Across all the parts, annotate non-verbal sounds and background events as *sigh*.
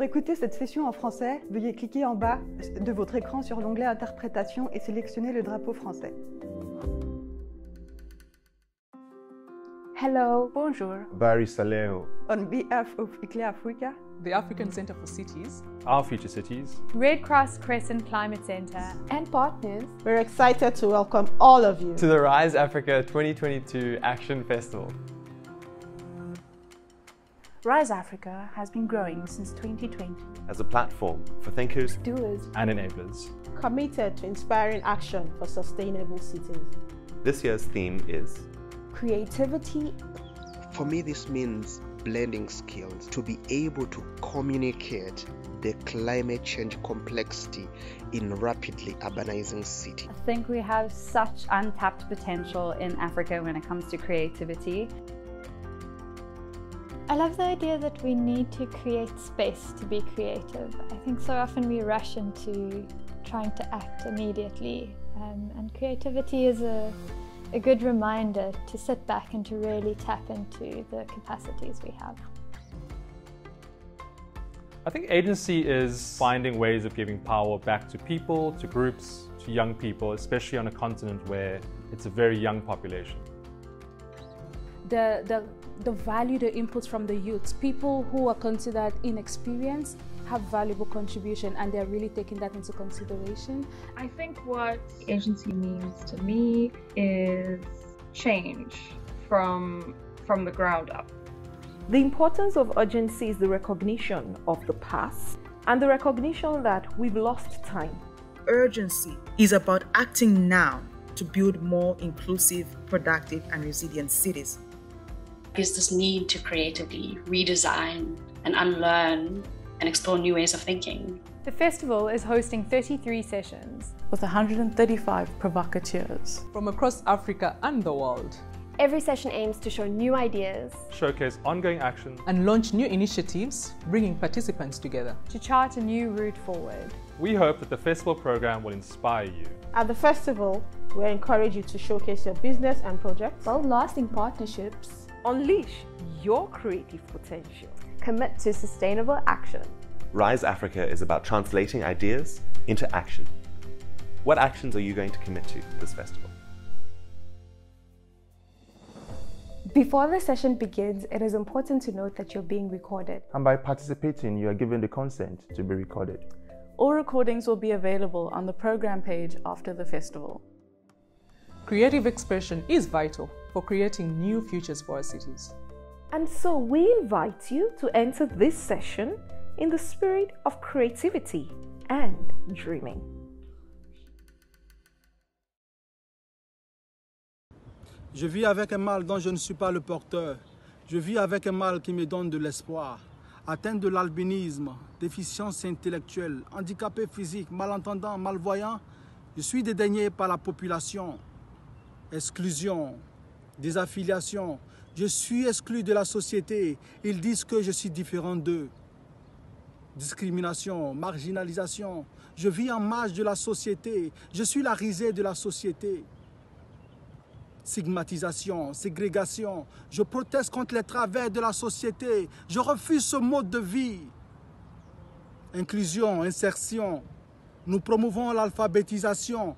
Pour écouter cette session en français, veuillez cliquer en bas de votre écran sur l'onglet Interprétation et sélectionner le drapeau français. Hello. Bonjour. Barry Saleho. On behalf of ICLE Africa, The African Center for Cities, Our Future Cities. Red Cross Crescent Climate Center and partners. We're excited to welcome all of you to the Rise Africa 2022 Action Festival. Rise Africa has been growing since 2020 as a platform for thinkers, doers, and enablers committed to inspiring action for sustainable cities. This year's theme is creativity. For me, this means blending skills to be able to communicate the climate change complexity in rapidly urbanizing cities. I think we have such untapped potential in Africa when it comes to creativity. I love the idea that we need to create space to be creative. I think so often we rush into trying to act immediately, um, and creativity is a, a good reminder to sit back and to really tap into the capacities we have. I think agency is finding ways of giving power back to people, to groups, to young people, especially on a continent where it's a very young population. The, the, the value, the inputs from the youths, people who are considered inexperienced have valuable contribution and they're really taking that into consideration. I think what agency means to me is change from from the ground up. The importance of urgency is the recognition of the past and the recognition that we've lost time. Urgency is about acting now to build more inclusive, productive, and resilient cities. Is this need to creatively redesign and unlearn and explore new ways of thinking. The festival is hosting 33 sessions with 135 provocateurs from across Africa and the world. Every session aims to show new ideas, showcase ongoing action, and launch new initiatives, bringing participants together to chart a new route forward. We hope that the festival program will inspire you. At the festival, we encourage you to showcase your business and projects, build lasting partnerships, unleash your creative potential, commit to sustainable action. Rise Africa is about translating ideas into action. What actions are you going to commit to this festival? Before the session begins, it is important to note that you're being recorded. And by participating, you are given the consent to be recorded. All recordings will be available on the program page after the festival. Creative expression is vital for creating new futures for our cities. And so we invite you to enter this session in the spirit of creativity and dreaming. Je vis avec un mal dont je ne suis pas le porteur. Je vis avec un mal qui me donne de l'espoir. Atteint de l'albinisme, déficience intellectuelle, handicapé physique, malentendant, malvoyant, je suis dédaigné par la population. Exclusion, désaffiliation, je suis exclu de la société. Ils disent que je suis différent d'eux. Discrimination, marginalisation. Je vis en marge de la société. Je suis la risée de la société. Stigmatisation, ségrégation. Je proteste contre les travers de la société. Je refuse ce mode de vie. Inclusion, insertion. Nous promouvons l'alphabétisation,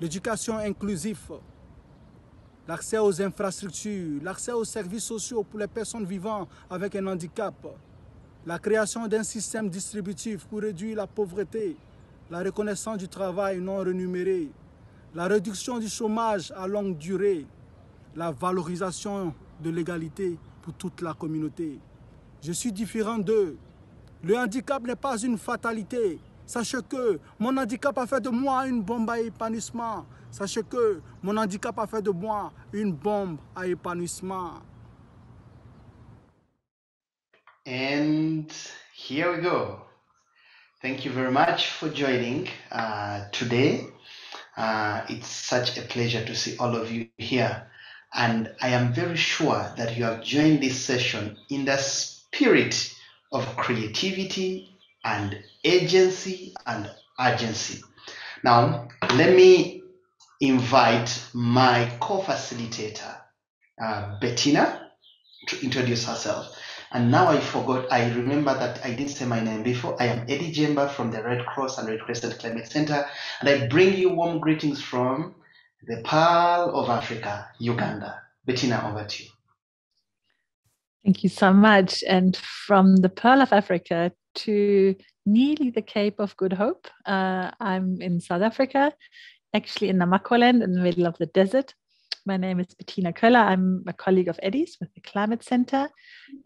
l'éducation inclusive, l'accès aux infrastructures, l'accès aux services sociaux pour les personnes vivant avec un handicap, la création d'un système distributif pour réduire la pauvreté, la reconnaissance du travail non rémunéré, la réduction du chômage à longue durée, la valorisation de l'égalité pour toute la communauté. Je suis différent d'eux. Le handicap n'est pas une fatalité. Sachez que mon handicap a fait de moi une bombe à épanouissement. Sachez que mon handicap a fait de moi une bombe à épanouissement. And here we go. Thank you very much for joining uh, today. Uh, it's such a pleasure to see all of you here. And I am very sure that you have joined this session in the spirit of creativity and agency and urgency. Now, let me invite my co facilitator, uh, Bettina, to introduce herself. And now I forgot, I remember that I didn't say my name before. I am Eddie Jemba from the Red Cross and Red Crescent Climate Center, and I bring you warm greetings from the Pearl of Africa, Uganda. Bettina, over to you. Thank you so much. And from the Pearl of Africa to nearly the Cape of Good Hope, uh, I'm in South Africa, actually in Namaqualand in the middle of the desert. My name is Bettina Köller. I'm a colleague of Eddie's with the Climate Center.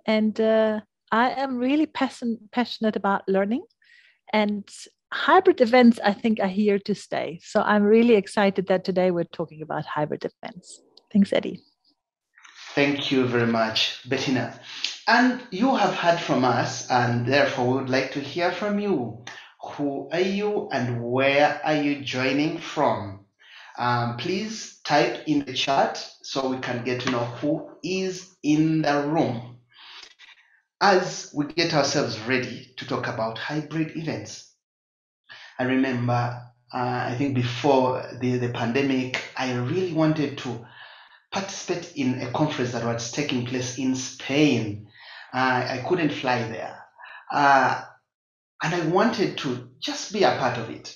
And uh, I am really passion, passionate about learning. And hybrid events, I think, are here to stay. So I'm really excited that today we're talking about hybrid events. Thanks, Eddie. Thank you very much, Bettina. And you have heard from us, and therefore we would like to hear from you. Who are you and where are you joining from? Um, please type in the chat so we can get to know who is in the room as we get ourselves ready to talk about hybrid events. I remember, uh, I think before the, the pandemic, I really wanted to participate in a conference that was taking place in Spain. Uh, I couldn't fly there. Uh, and I wanted to just be a part of it.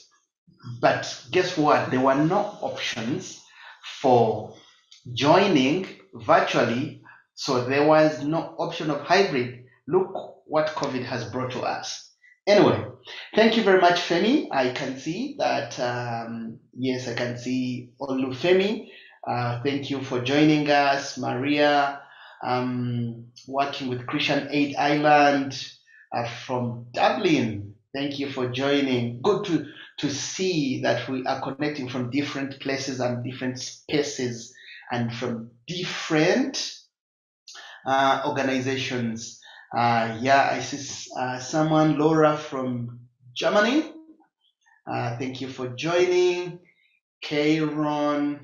But guess what? There were no options for joining virtually, so there was no option of hybrid. Look what COVID has brought to us. Anyway, thank you very much, Femi. I can see that, um, yes, I can see Olufemi. Uh, thank you for joining us, Maria, um, working with Christian Aid Ireland from Dublin. Thank you for joining. Good to, to see that we are connecting from different places and different spaces and from different uh, organizations. Uh, yeah, I see uh, someone, Laura from Germany. Uh, thank you for joining. Kayron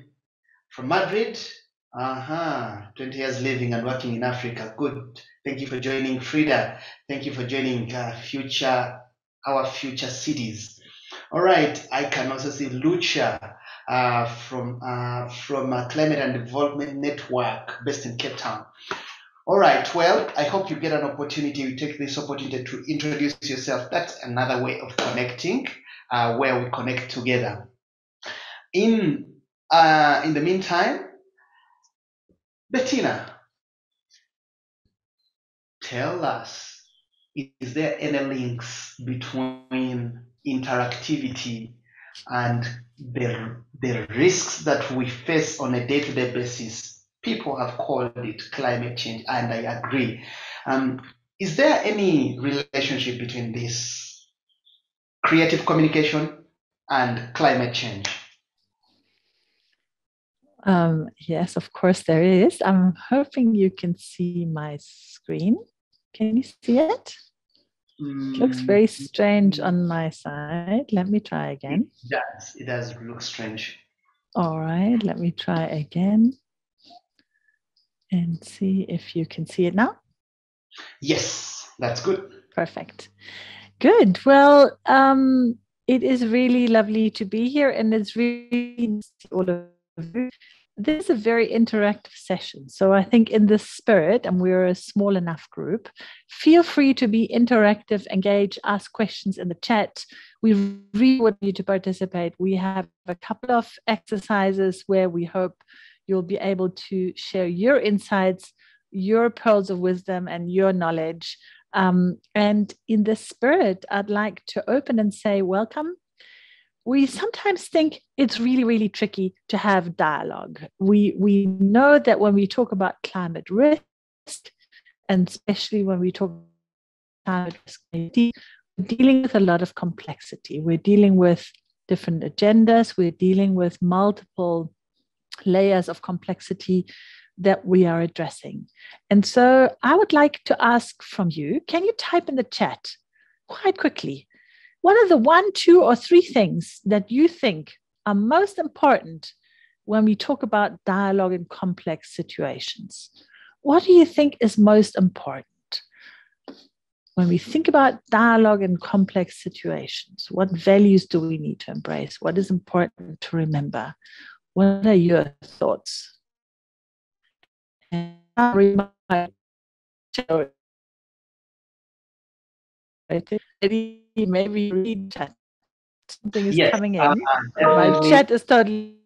from Madrid. Uh-huh. 20 years living and working in Africa. Good. Thank you for joining Frida. Thank you for joining uh, future our future cities. All right. I can also see Lucia uh, from uh, from Climate and Development Network based in Cape Town. All right. Well, I hope you get an opportunity. You take this opportunity to introduce yourself. That's another way of connecting, uh, where we connect together. In uh, in the meantime, Bettina, tell us, is there any links between interactivity and the, the risks that we face on a day-to-day basis people have called it climate change, and I agree. Um, is there any relationship between this creative communication and climate change? Um, yes, of course there is. I'm hoping you can see my screen. Can you see it? Mm. It looks very strange on my side. Let me try again. It does. It does look strange. All right, let me try again and see if you can see it now. Yes, that's good. Perfect. Good. Well, um, it is really lovely to be here, and it's really all of you. This is a very interactive session. So I think in this spirit, and we're a small enough group, feel free to be interactive, engage, ask questions in the chat. We really want you to participate. We have a couple of exercises where we hope you'll be able to share your insights, your pearls of wisdom, and your knowledge. Um, and in this spirit, I'd like to open and say, Welcome. We sometimes think it's really, really tricky to have dialogue. We, we know that when we talk about climate risk, and especially when we talk about climate risk, we're dealing with a lot of complexity. We're dealing with different agendas, we're dealing with multiple layers of complexity that we are addressing. And so I would like to ask from you can you type in the chat quite quickly? What are the one, two, or three things that you think are most important when we talk about dialogue in complex situations? What do you think is most important? When we think about dialogue in complex situations, what values do we need to embrace? What is important to remember? What are your thoughts? And Maybe read chat. Something is Yes, coming in. uh, My chat is totally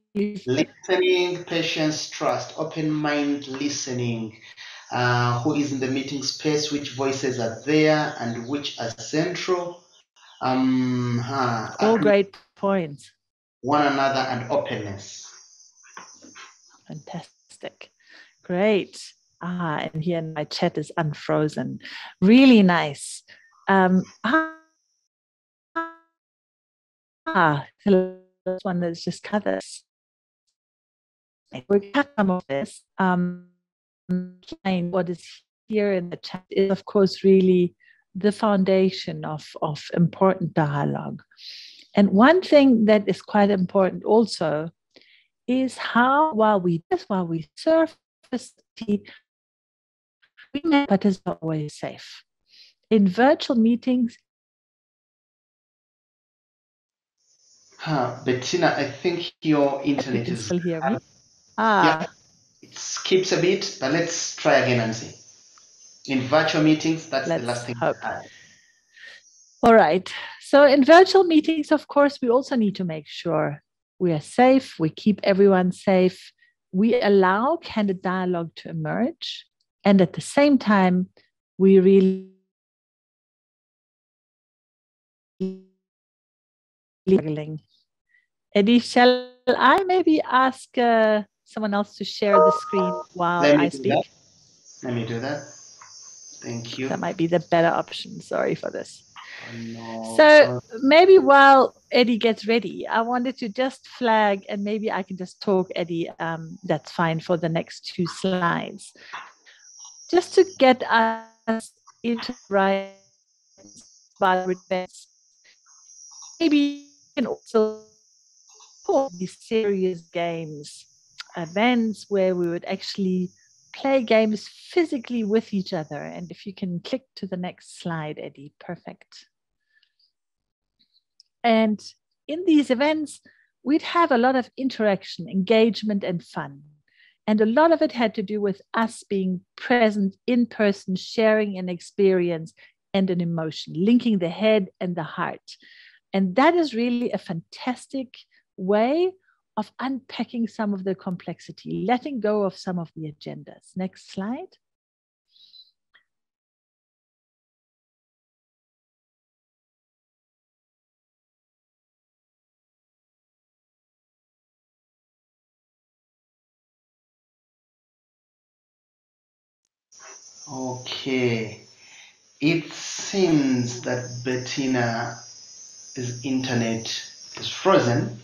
listening, patience, trust, open mind listening. Uh, who is in the meeting space? Which voices are there and which are central? Um, huh, all great points. one another and openness. Fantastic. Great. Ah, and here my chat is unfrozen. Really nice. Um, ah, ah, the last one that's just covers. We cut some of this. Um, what is here in the chat is, of course, really the foundation of, of important dialogue. And one thing that is quite important also is how, while we while we surface, we make not always safe. In virtual meetings, Huh, Bettina, I think your internet can is still hear me. Ah, yeah, it skips a bit, but let's try again and see. In virtual meetings, that's the Let's last thing. hope. All right. So, in virtual meetings, of course, we also need to make sure we are safe, we keep everyone safe, we allow candid dialogue to emerge, and at the same time, we really struggling. Eddie, shall I maybe ask uh, someone else to share the screen while I speak? that. Let me do that. Thank you. That might be the better option. Sorry for this. Oh, no, So sorry. maybe while Eddie gets ready, I wanted to just flag, and maybe I can just talk, Eddie. Um, that's fine for the next two slides, just to get us into right with this. Maybe you can also these serious games, events where we would actually play games physically with each other. And if you can click to the next slide, Eddie, perfect. And in these events, we'd have a lot of interaction, engagement, and fun. And a lot of it had to do with us being present in person, sharing an experience and an emotion, linking the head and the heart. And that is really a fantastic way of unpacking some of the complexity, letting go of some of the agendas. Next slide. Okay. It seems that Bettina's internet is frozen.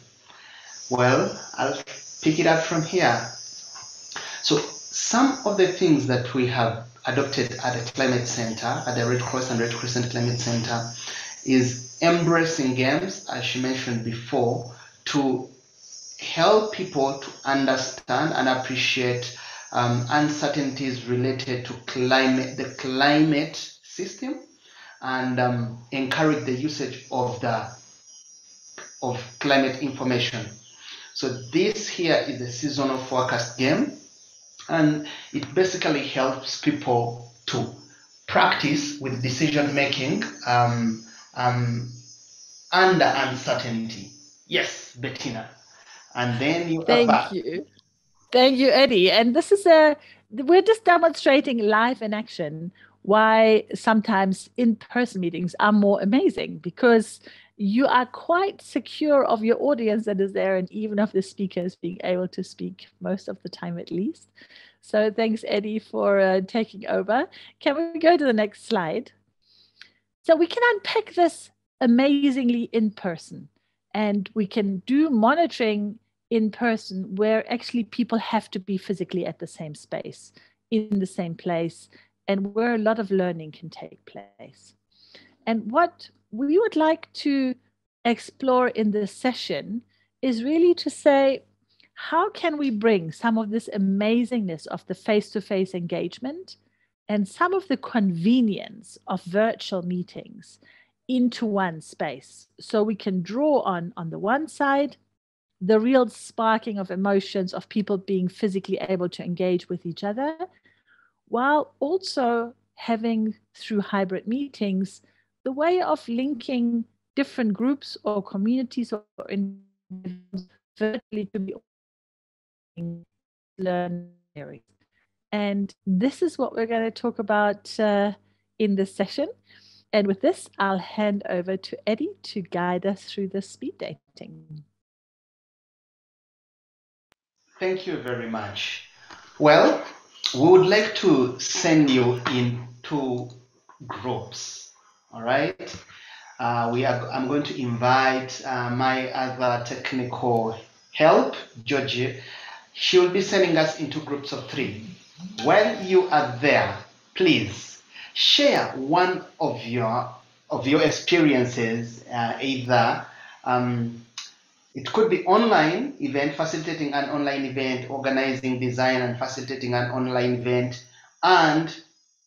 Well, I'll pick it up from here. So, some of the things that we have adopted at the Climate Center, at the Red Cross and Red Crescent Climate Center, is embracing games, as she mentioned before, to help people to understand and appreciate um, uncertainties related to climate, the climate system, and um, encourage the usage of the of climate information. So this here is a seasonal forecast game, and it basically helps people to practice with decision making um, um, under uncertainty. Yes, Bettina. And then you are Thank back. you. Thank you, Eddie. And this is a, we're just demonstrating live in action why sometimes in person meetings are more amazing because you are quite secure of your audience that is there and even of the speakers being able to speak most of the time at least. So thanks, Eddie, for uh, taking over. Can we go to the next slide? So we can unpack this amazingly in person and we can do monitoring in person where actually people have to be physically at the same space in the same place and where a lot of learning can take place. And what we would like to explore in this session is really to say how can we bring some of this amazingness of the face-to-face engagement and some of the convenience of virtual meetings into one space? So we can draw on on the one side the real sparking of emotions of people being physically able to engage with each other while also having through hybrid meetings the way of linking different groups or communities or individuals vertically to be learning. And this is what we're going to talk about uh, in this session. And with this, I'll hand over to Eddie to guide us through the speed dating. Thank you very much. Well, we would like to send you in two groups. All right. Uh, we are. I'm going to invite uh, my other technical help, Georgie. She will be sending us into groups of three. When you are there, please share one of your of your experiences, uh, either um, it could be online event, facilitating an online event, organizing design and facilitating an online event, and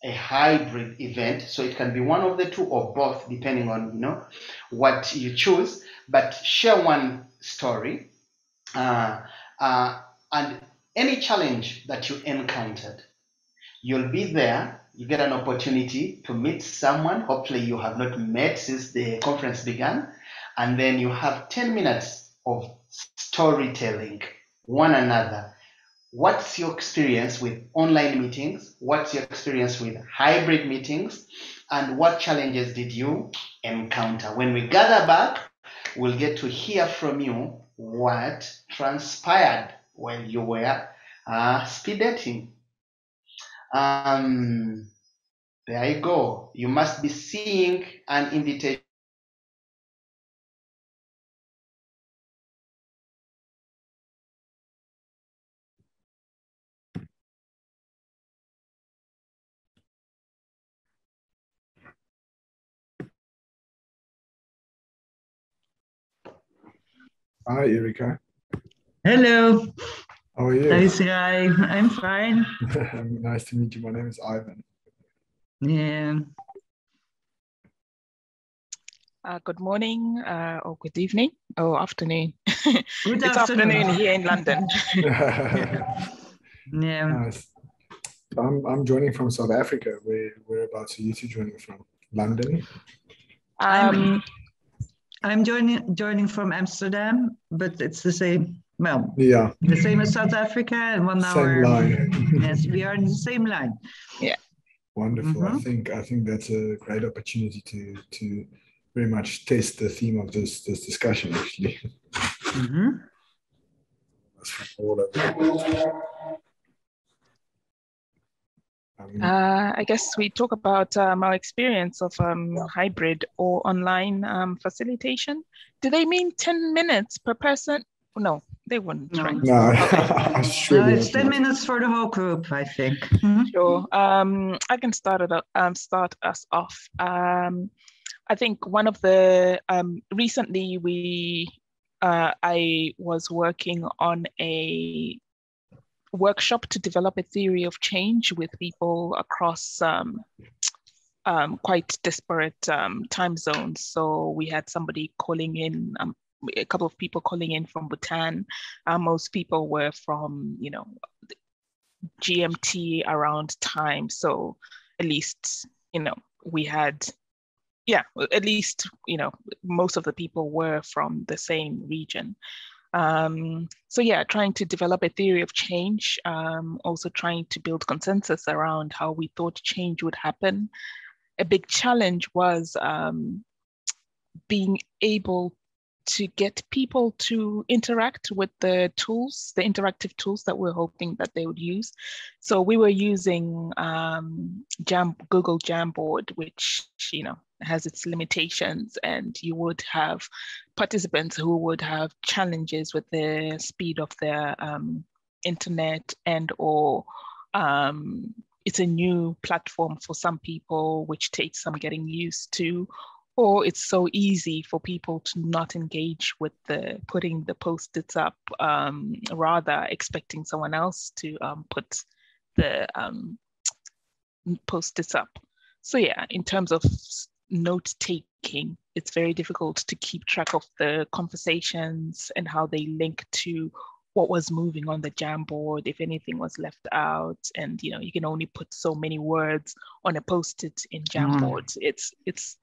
a hybrid event. So it can be one of the two or both, depending on you know what you choose. But share one story, uh, uh, and any challenge that you encountered, you'll be there. You get an opportunity to meet someone. Hopefully, you have not met since the conference began, and then you have 10 minutes of storytelling one another. What's your experience with online meetings? What's your experience with hybrid meetings? And what challenges did you encounter? When we gather back, we'll get to hear from you what transpired when you were uh, speed dating. Um, there you go. You must be seeing an invitation Hi, Erika. Hello. How are you? Nice guy. I'm fine. *laughs* nice to meet you. My name is Ivan. Yeah. Uh, good morning uh, or good evening or afternoon. *laughs* Good it's afternoon. afternoon here in London. *laughs* yeah. Nice. I'm, I'm joining from South Africa. Where, whereabouts are about to you two joining from? London? Um, I'm joining joining from Amsterdam, but it's the same. Well, Yeah. the same as South Africa, and one Same hour. line. *laughs* yes, we are in the same line. Yeah. Wonderful. I Mhm. think I think that's a great opportunity to to very much test the theme of this this discussion actually. *laughs* Mhm. That's from all over the world. Um, Uh, I guess we talk about um, our experience of um, hybrid or online um, facilitation. Do they mean 10 minutes per person? No, they wouldn't, No. right? no, *laughs* I'm sure No, it's 10 minutes for the whole group, I think. Sure. Um, I can start it. Um, start us off. Um, I think one of the um, recently we uh, I was working on a workshop to develop a theory of change with people across um, um, quite disparate um, time zones. So we had somebody calling in, um, a couple of people calling in from Bhutan. Uh, most people were from, you know, GMT around time. So at least, you know, we had, yeah, at least, you know, most of the people were from the same region. Um, so yeah, trying to develop a theory of change, um, also trying to build consensus around how we thought change would happen. A big challenge was um, being able to get people to interact with the tools, the interactive tools that we're hoping that they would use. So we were using um, Jam, Google Jamboard, which you know has its limitations, and you would have participants who would have challenges with the speed of their um, internet and or um, it's a new platform for some people, which takes some getting used to, or it's so easy for people to not engage with the putting the post-its up, um, rather expecting someone else to um, put the um, post-its up. So yeah, in terms of note taking, it's very difficult to keep track of the conversations and how they link to what was moving on the Jamboard, if anything was left out, and you know you can only put so many words on a post-it in Jamboard. It's it's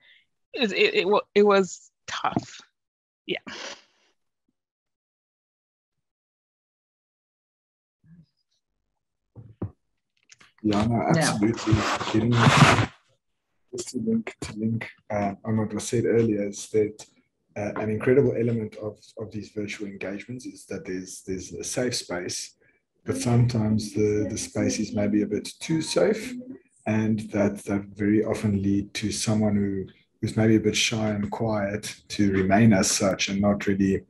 it, it, it, it was tough. Yeah. Yeah, no, absolutely. Getting just to link to link uh, on what was said earlier is that uh, an incredible element of, of these virtual engagements is that there's there's a safe space, but sometimes the, the space is maybe a bit too safe, and that that very often lead to someone who who's maybe a bit shy and quiet to remain as such and not really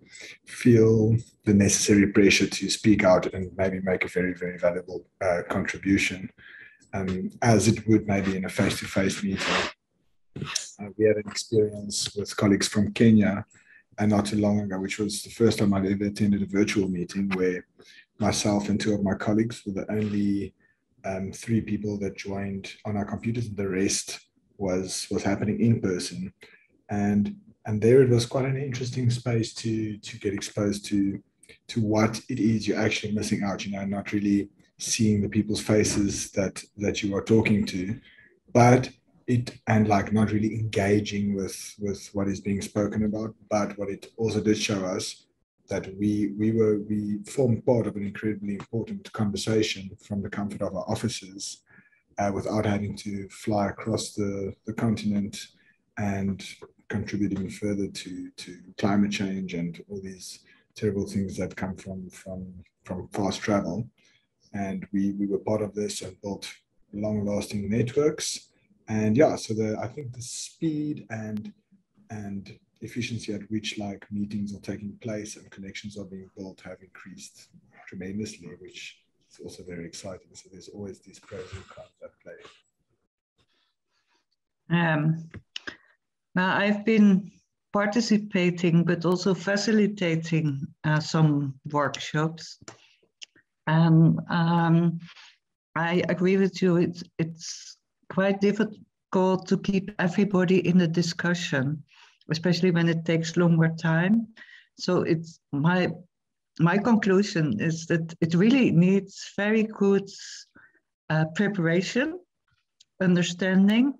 feel the necessary pressure to speak out and maybe make a very very valuable uh, contribution um, as it would maybe in a face-to-face meeting. Uh, we had an experience with colleagues from Kenya and uh, not too long ago, which was the first time I'd ever attended a virtual meeting where myself and two of my colleagues were the only um, three people that joined on our computers, and the rest was was happening in person. And and there it was quite an interesting space to to get exposed to to what it is you're actually missing out. You know, not really seeing the people's faces that that you are talking to, but it and like not really engaging with with what is being spoken about but what it also did show us that we we were we formed part of an incredibly important conversation from the comfort of our offices uh, without having to fly across the the continent and contributing further to to climate change and all these terrible things that come from from from fast travel. And we we were part of this and built long lasting networks. And yeah so the i think the speed and and efficiency at which like meetings are taking place and connections are being built have increased tremendously which is also very exciting. So there's always these pros and cons at play. Um, now i've been participating but also facilitating uh, some workshops. And um, i agree with you. It's it's quite difficult to keep everybody in the discussion, especially when it takes longer time. So it's my my conclusion is that it really needs very good uh, preparation, understanding,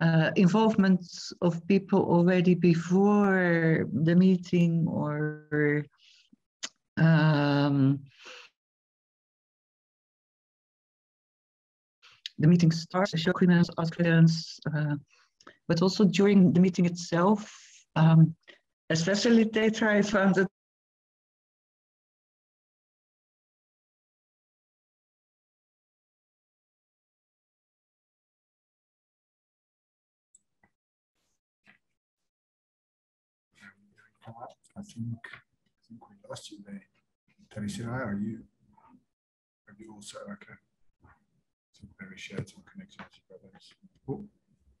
uh, involvement of people already before the meeting or um, the meeting starts, show ask questions, uh, but also during the meeting itself. Um, as facilitator, I found that I think, I think we lost you there. Tanisha, are you? Are you also okay? Some very shared some connections brothers. Oh,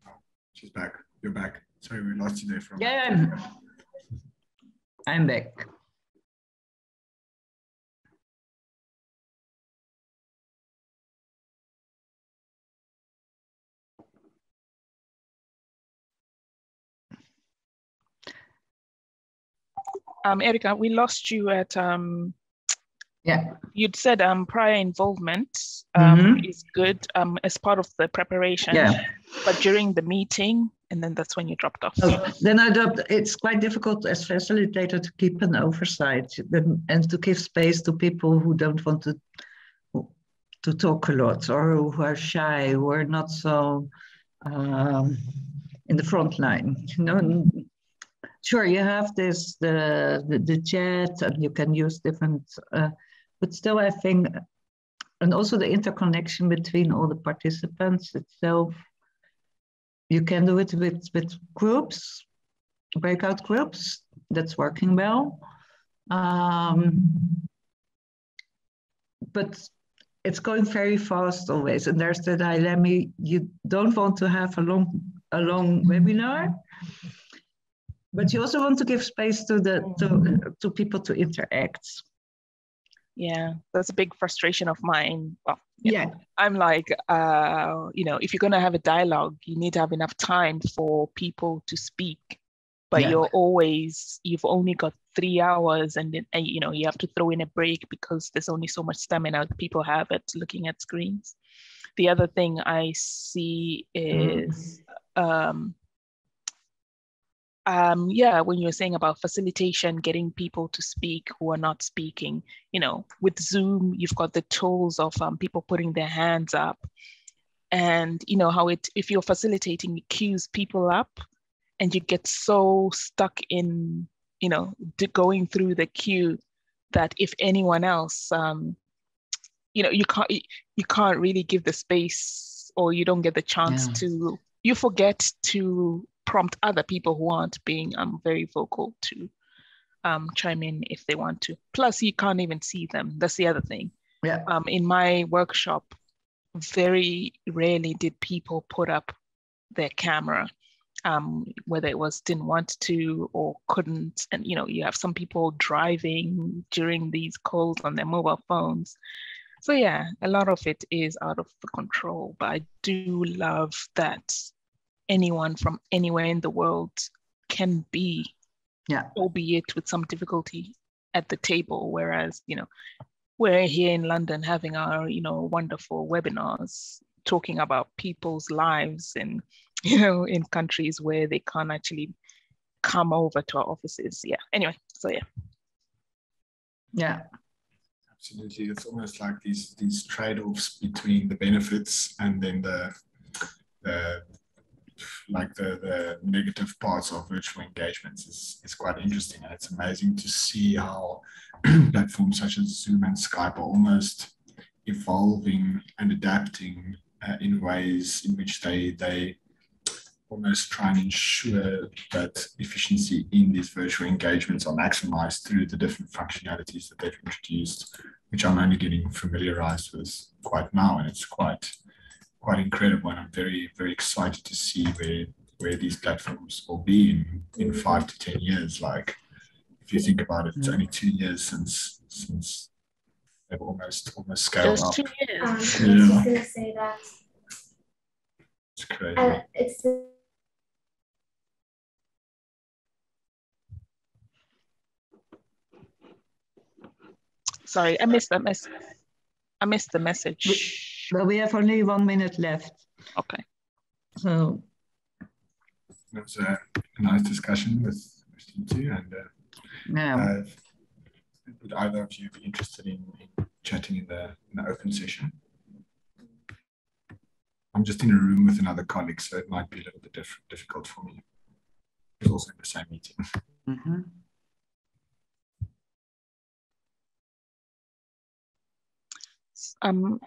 oh, she's back. You're back. Sorry, we lost you there from. Yeah, I'm back. Um, Erica, we lost you at um, yeah. You'd said um, prior involvement um, Mhm. is good um, as part of the preparation. Yeah. But during the meeting, and then that's when you dropped off. Oh, then I don't, it's quite difficult as facilitator to keep an oversight and to give space to people who don't want to to talk a lot or who are shy, who are not so um, in the front line. You know, sure, you have this the the, the chat and you can use different, uh, but still, I think, and also the interconnection between all the participants itself you can do it with, with groups, breakout groups. That's working well. Um, but it's going very fast always. And there's the dilemma, you don't want to have a long, a long webinar, but you also want to give space to the to, to people to interact. Yeah, that's a big frustration of mine. Well, yeah, I'm like, uh, you know, if you're going to have a dialogue, you need to have enough time for people to speak. But Yeah. you're always, you've only got three hours, and then, you know, you have to throw in a break because there's only so much stamina that people have at looking at screens. The other thing I see is um, um, yeah, when you're saying about facilitation, getting people to speak who are not speaking, you know, with Zoom, you've got the tools of um, people putting their hands up, and you know how it if you're facilitating, it cues people up, and you get so stuck in, you know, going through the queue that if anyone else, um, you know, you can't you can't really give the space, or you don't get the chance yeah. to. You forget to prompt other people who aren't being um, very vocal to um, chime in if they want to. Plus, you can't even see them. That's the other thing. Yeah. Um, in my workshop, very rarely did people put up their camera, um, whether it was didn't want to or couldn't. And you know, you have some people driving during these calls on their mobile phones. So yeah, a lot of it is out of the control. But I do love that anyone from anywhere in the world can be, yeah, albeit with some difficulty at the table. Whereas, you know, we're here in London having our, you know, wonderful webinars talking about people's lives and, *laughs* you know, in countries where they can't actually come over to our offices. Yeah. Anyway, so yeah. Yeah. Absolutely. It's almost like these these trade-offs between the benefits and then the the like the, the negative parts of virtual engagements is, is quite interesting. And it's amazing to see how *clears throat* platforms such as Zoom and Skype are almost evolving and adapting uh, in ways in which they, they almost try and ensure that efficiency in these virtual engagements are maximized through the different functionalities that they've introduced, which I'm only getting familiarized with quite now. And it's quite quite incredible, and I'm very very excited to see where where these platforms will be in in five to ten years. Like if you think about it, it's only two years since since they've almost almost scaled Just up. two years. Um, I was Yeah. just gonna say that It's crazy. uh, it's Sorry, I missed that mess. I missed the message. Well, we have only one minute left. Okay. So It was a, a nice discussion with, with you two, and uh, Yeah. uh, would either of you be interested in, in chatting in the, in the open session? I'm just in a room with another colleague, so it might be a little bit diff- difficult for me. It's also in the same meeting. Mhm. Um,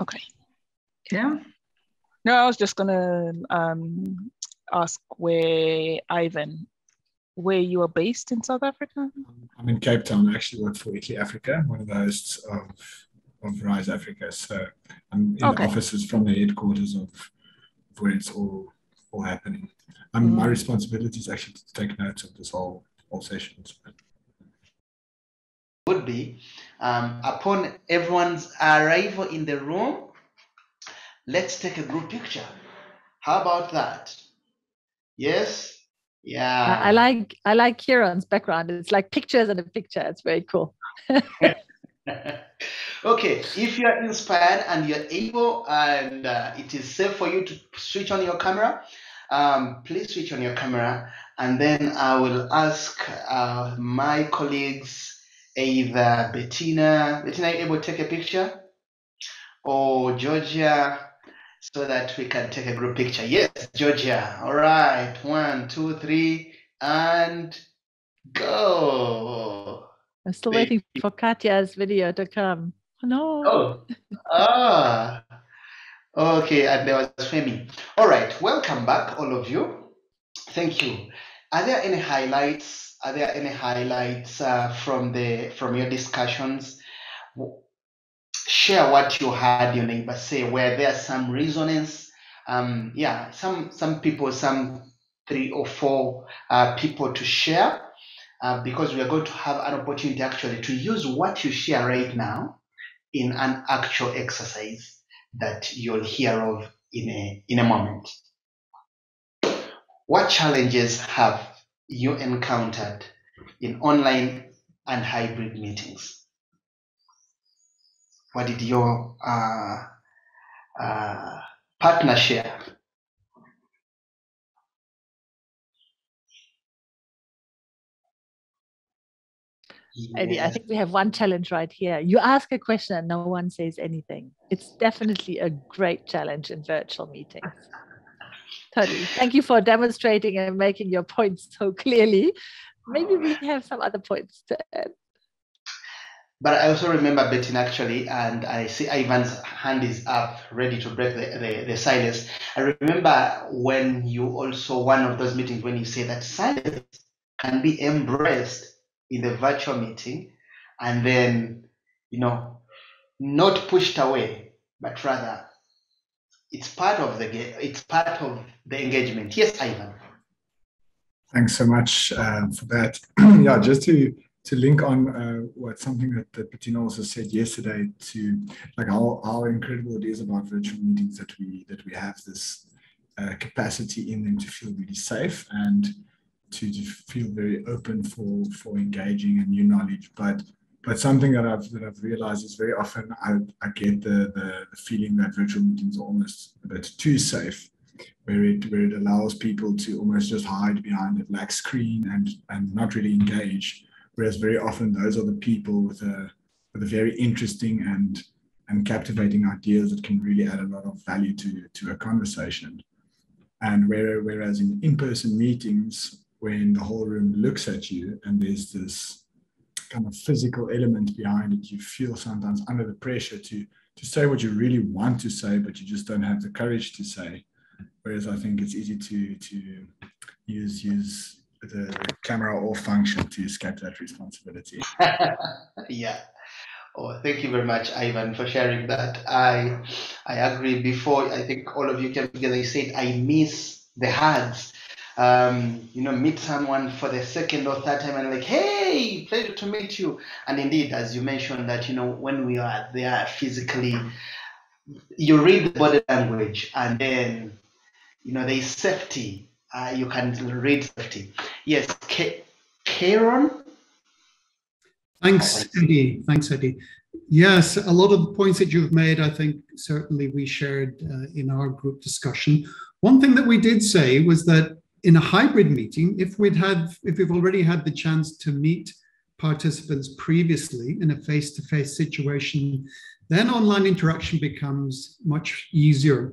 okay. Yeah. No, I was just gonna um, ask where Ivan, where you are based in South Africa. I'm in Cape Town. I actually work for ICLEI Africa, one of the hosts of, of Rise Africa. So I'm in Okay. the offices from the headquarters of, of where it's all all happening. Um, My Mm. responsibility is actually to take notes of this whole whole sessions. But would be um, upon everyone's arrival in the room, let's take a group picture. How about that? Yes? Yeah. I, I like I like Kieran's background. It's like pictures and a picture. It's very cool. *laughs* Okay, if you are inspired and you're able and uh, it is safe for you to switch on your camera, um, please switch on your camera and then I will ask uh, my colleagues, either Bettina, Bettina, able to take a picture? Or Georgia, so that we can take a group picture. Yes, Georgia. All right, one, two, three, and go. I'm still waiting for Katya's video to come. No. Oh, ah, okay, and there was Femi. All right, welcome back, all of you. Thank you. Are there any highlights? Are there any highlights uh, from the from your discussions? Share what you heard your neighbor say. Were there are some resonance? Um, yeah, some some people, some three or four uh, people to share, uh, because we are going to have an opportunity actually to use what you share right now in an actual exercise that you'll hear of in a, in a moment. What challenges have you encountered in online and hybrid meetings? What did your uh, uh, partner share? Yeah. I think we have one challenge right here. You ask a question and no one says anything. It's definitely a great challenge in virtual meetings. Totally. Thank you for demonstrating and making your points so clearly. Maybe we have some other points to add. But I also remember Bettina actually, and I see Ivan's hand is up, ready to break the, the, the silence. I remember when you also, one of those meetings, when you say that silence can be embraced in the virtual meeting and then, you know, not pushed away, but rather it's part of the it's part of the engagement. Yes, Ivan. Thanks so much uh, for that. *clears throat* yeah, just to to link on uh, what something that, that Bettina also said yesterday to like how, how incredible it is about virtual meetings that we that we have this uh, capacity in them to feel really safe and to, to feel very open for for engaging and new knowledge. But but something that I've that I've realized is very often I, I get the, the, the feeling that virtual meetings are almost a bit too safe, where it where it allows people to almost just hide behind a black screen and and not really engage. Whereas very often those are the people with a with a very interesting and and captivating ideas that can really add a lot of value to to a conversation. And whereas in in-person meetings, when the whole room looks at you and there's this kind of physical element behind it, you feel sometimes under the pressure to to say what you really want to say, but you just don't have the courage to say. Whereas I think it's easy to to use use the camera or function to escape that responsibility. *laughs* yeah. Oh, thank you very much, Ivan, for sharing that. I I agree. Before I think all of you came together, you said I miss the hands um, you know, meet someone for the second or third time and like, hey, pleasure to meet you. And indeed, as you mentioned, that you know, when we are there physically, you read the body language, and then you know, there is safety. Uh, you can read safety. Yes, K- Karen. Thanks, Eddie. Thanks, Eddie. Yes, a lot of the points that you've made, I think certainly we shared uh, in our group discussion. One thing that we did say was that in a hybrid meeting, if we'd had, if we've already had the chance to meet participants previously in a face-to-face situation, then online interaction becomes much easier.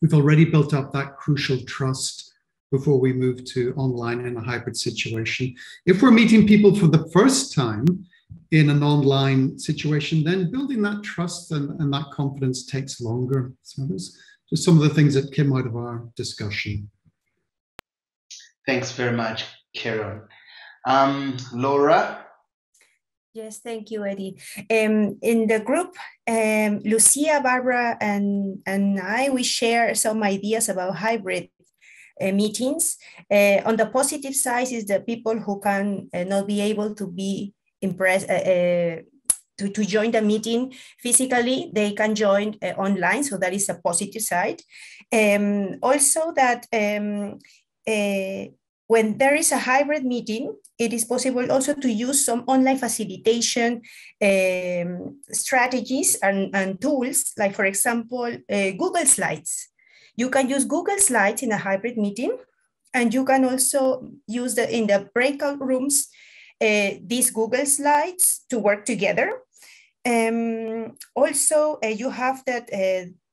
We've already built up that crucial trust before we move to online in a hybrid situation. If we're meeting people for the first time in an online situation, then building that trust and, and that confidence takes longer. So those just some of the things that came out of our discussion. Thanks very much, Karen. Um, Laura? Yes, thank you, Eddie. Um, in the group, um, Lucia, Barbara, and, and I, we share some ideas about hybrid uh, meetings. Uh, on the positive side is the people who can uh, not be able to be impressed, uh, uh, to, to join the meeting physically, they can join uh, online. So that is a positive side. Um, also that um, uh, when there is a hybrid meeting, it is possible also to use some online facilitation um, strategies and, and, tools, like for example, uh, Google Slides. You can use Google Slides in a hybrid meeting, and you can also use the in the breakout rooms uh, these Google Slides to work together. Um, also, uh, you have that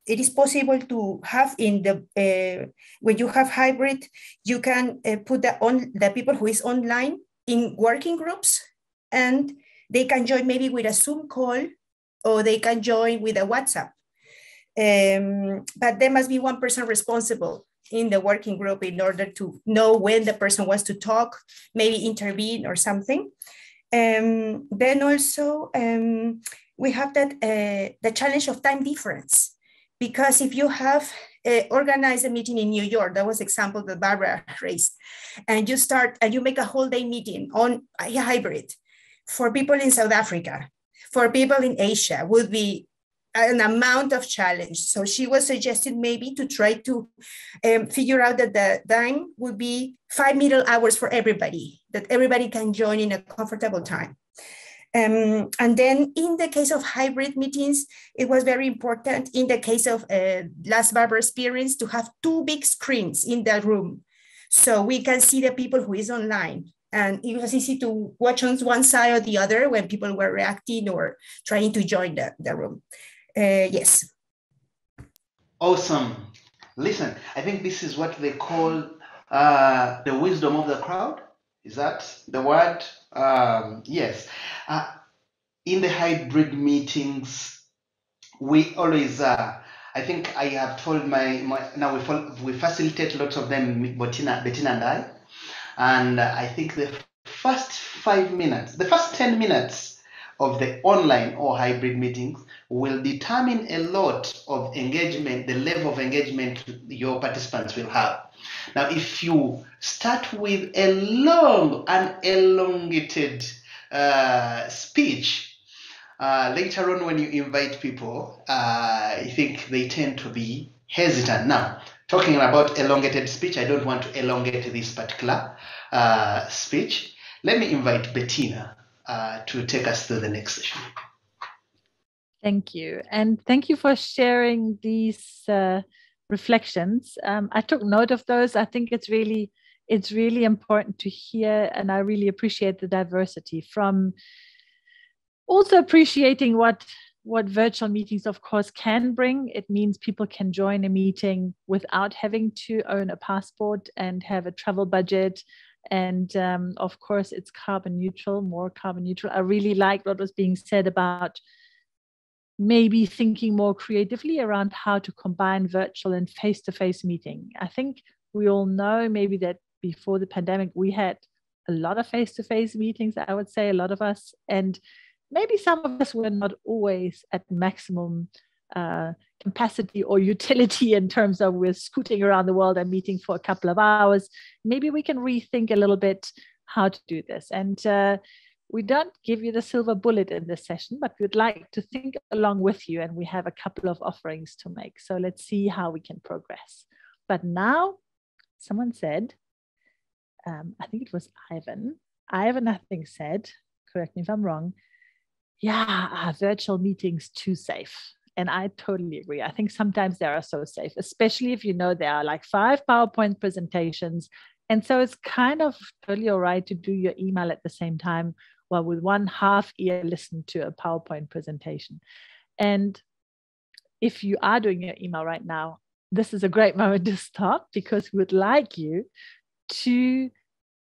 it is possible to have in the uh, when you have hybrid you can uh, put the on the people who is online in working groups and they can join maybe with a zoom call or they can join with a whatsapp. Um, but there must be one person responsible in the working group in order to know when the person wants to talk maybe intervene or something. Um, then also um, we have that uh, the challenge of time difference because if you have uh, organized a meeting in New York, that was example that Barbara raised, and you start and you make a whole day meeting on a hybrid for people in South Africa, for people in Asia would be an amount of challenge. So she was suggesting maybe to try to um, figure out that the time would be five middle hours for everybody, that everybody can join in a comfortable time. Um, and then in the case of hybrid meetings, it was very important in the case of uh, Last Barber experience to have two big screens in the room. So we can see the people who is online And it was easy to watch on one side or the other when people were reacting or trying to join the, the room. Uh, yes. Awesome. Listen, I think this is what they call uh, the wisdom of the crowd. Is that the word? Um, yes. Uh, in the hybrid meetings, we always, uh, I think I have told my, my now we, we facilitate lots of them, Bettina, Bettina and I. And I think the first five minutes, the first 10 minutes of the online or hybrid meetings will determine a lot of engagement, the level of engagement your participants will have. Now, if you start with a long and elongated uh, speech, uh, later on when you invite people, uh, I think they tend to be hesitant. Now, talking about elongated speech, I don't want to elongate this particular uh, speech. Let me invite Bettina uh, to take us through the next session. Thank you. And thank you for sharing these uh, reflections. Um, I took note of those. I think it's really it's really important to hear, and I really appreciate the diversity from also appreciating what what virtual meetings of course can bring it means people can join a meeting without having to own a passport and have a travel budget and um, of course it's carbon neutral more carbon neutral i really like what was being said about maybe thinking more creatively around how to combine virtual and face-to-face meeting. I think we all know maybe that before the pandemic we had a lot of face-to-face meetings, I would say a lot of us, and maybe some of us were not always at maximum uh, capacity or *laughs* utility in terms of we're scooting around the world and meeting for a couple of hours. Maybe we can rethink a little bit how to do this. And uh, we don't give you the silver bullet in this session, but we'd like to think along with you, and we have a couple of offerings to make. So let's see how we can progress. But now, someone said, um, I think it was Ivan. Ivan, I think, said, correct me if I'm wrong, yeah, virtual meetings too safe. And I totally agree. I think sometimes they are so safe, especially if you know there are like five PowerPoint presentations. And so it's kind of totally all right to do your email at the same time well, with one half ear listen to a PowerPoint presentation. And if you are doing your email right now, this is a great *laughs* moment to stop because we would like you to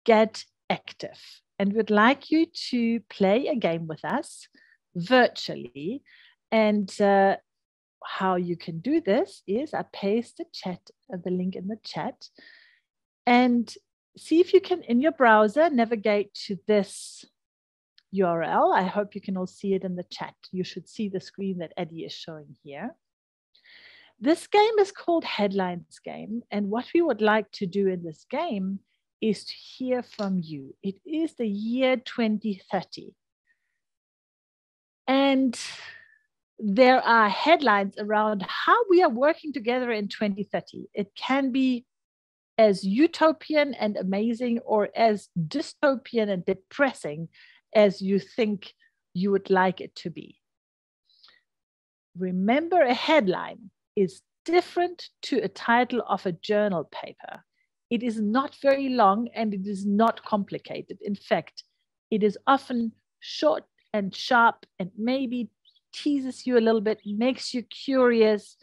get active and we'd like you to play a game with us virtually. And uh, how you can do this is I paste the chat, uh, the link in the chat, and see if you can in your browser navigate to this URL. I hope you can all see it in the chat. You should see the screen that Eddie is showing here. This game is called Headlines Game. And what we would like to do in this game is to hear from you. It is the year 2030. And there are headlines around how we are working together in 2030. It can be as utopian and amazing or as dystopian and depressing as you think you would like it to be. Remember, a headline is different to a title of a journal paper. It is not very long and it is not complicated. In fact, it is often short and sharp and maybe teases you a little bit, makes you curious.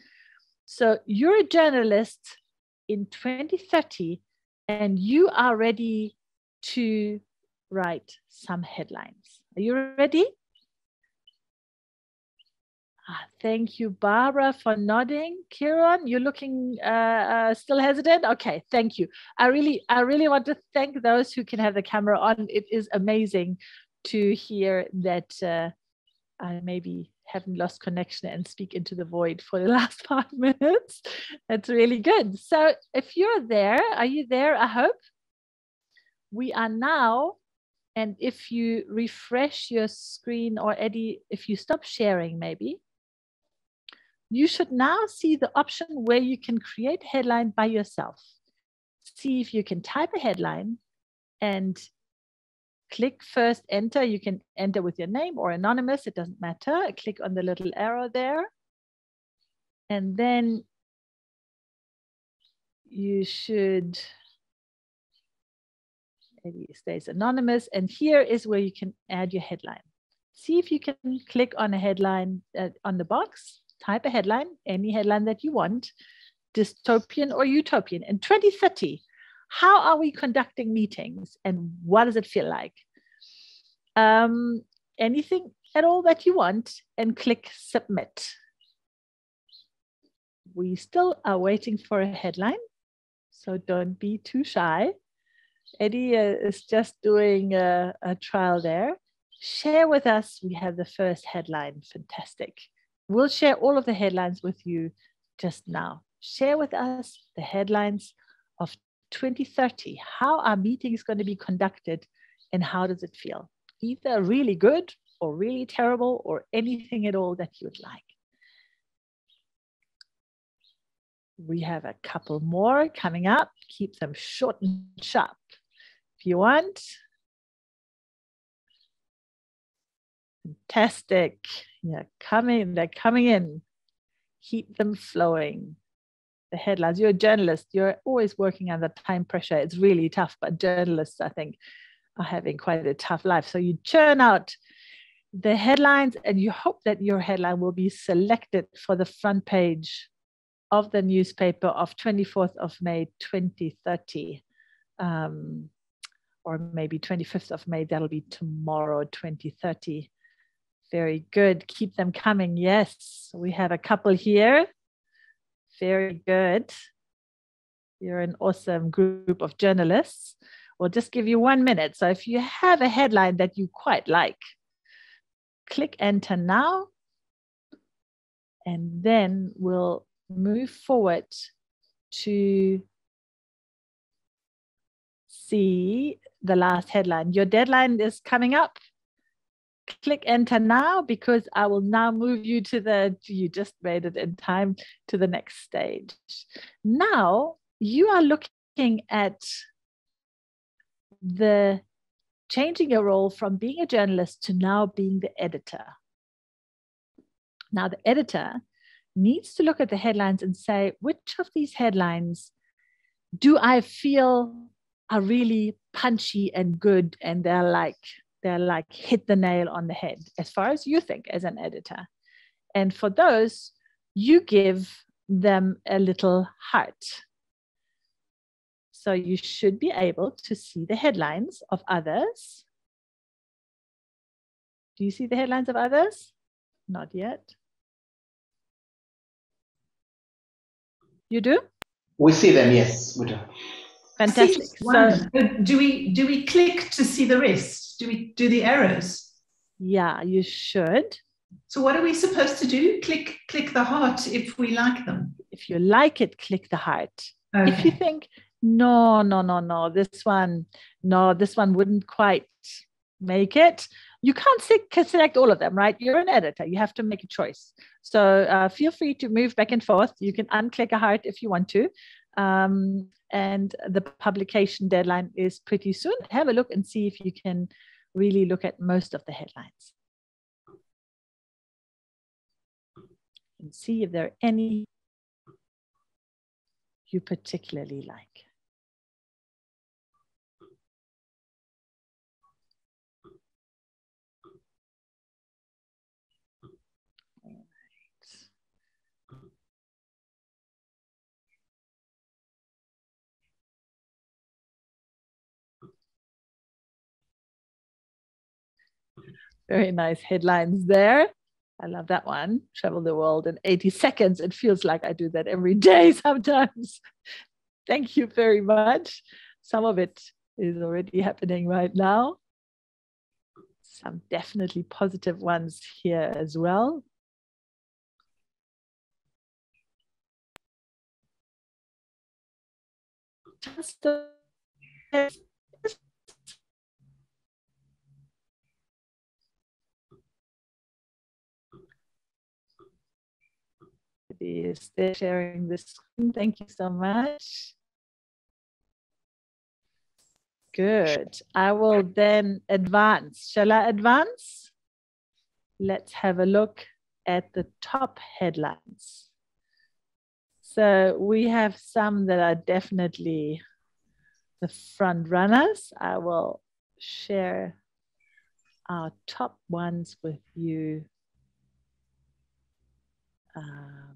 So you're a journalist in 2030 and you are ready to write some headlines. Are you ready? Ah, thank you, Barbara, for nodding. Kieran, you're looking uh, uh, still hesitant. Okay, thank you. I really, I really want to thank those who can have the camera on. It is amazing to hear that uh, I maybe haven't lost connection and speak into the void for the *laughs* last five minutes. That's really good. So, if you're there, are you there? I hope. We are now and if you refresh your screen or Eddie, if you stop sharing maybe, you should now see the option where you can create headline by yourself. See if you can type a headline and click first enter. You can enter with your name or anonymous, it doesn't matter. Click on the little arrow there. And then you should Eddie stays anonymous. And here is where you can add your headline. See if you can click on a headline uh, on the box, type a headline, any headline that you want, dystopian or utopian. In 2030, how are we conducting meetings and what does it feel like? Um, anything at all that you want and click submit. We still are waiting for a headline, so don't be too shy. Eddie uh, is just doing a, a trial there. Share with us. We have the first headline. Fantastic. We'll share all of the headlines with you just now. Share with us the headlines of 2030. How our meeting is going to be conducted and how does it feel? Either really good or really terrible or anything at all that you'd like. We have a couple more coming up. Keep them short and sharp you want. Fantastic. Yeah, coming, they're coming in. Keep them flowing. The headlines. You're a journalist. You're always working under time pressure. It's really tough, but journalists, I think, are having quite a tough life. So you churn out the headlines and you hope that your headline will be selected for the front page of the newspaper of 24th of May 2030. Um, or maybe 25th of May, that'll be tomorrow, 2030. Very good. Keep them coming. Yes, we have a couple here. Very good. You're an awesome group of journalists. We'll just give you one minute. So if you have a headline that you quite like, click enter now. And then we'll move forward to see the last headline. Your deadline is coming up click enter now because I will now move you to the, you just made it in time to the next stage. Now you are looking at the changing your role from being a journalist to now being the editor. Now the editor needs to look at the headlines and say, which of these headlines do I feel are really punchy and good and they're like they're like hit the nail on the head as far as you think as an editor. And for those, you give them a little heart. So you should be able to see the headlines of others. Do you see the headlines of others? Not yet. You do? We see them, yes, we do. Fantastic. So, do we do we click to see the rest? Do we do the arrows? Yeah, you should. So what are we supposed to do? Click click the heart if we like them. If you like it, click the heart. Okay. If you think no, no, no, no, this one, no, this one wouldn't quite make it. You can't select all of them, right? You're an editor. You have to make a choice. So uh, feel free to move back and forth. You can unclick a heart if you want to. Um, and the publication deadline is pretty soon. Have a look and see if you can really look at most of the headlines. And see if there are any you particularly like. Very nice headlines there. I love that one. Travel the world in 80 seconds. It feels like I do that every day *laughs* sometimes. Thank you very much. Some of it is already happening right now. Some definitely positive ones here as well. Just is sharing the screen. Thank you so much. Good. I will then advance. Shall I advance? Let's have a look at the top headlines. So we have some that are definitely the front runners. I will share our top ones with you. Um,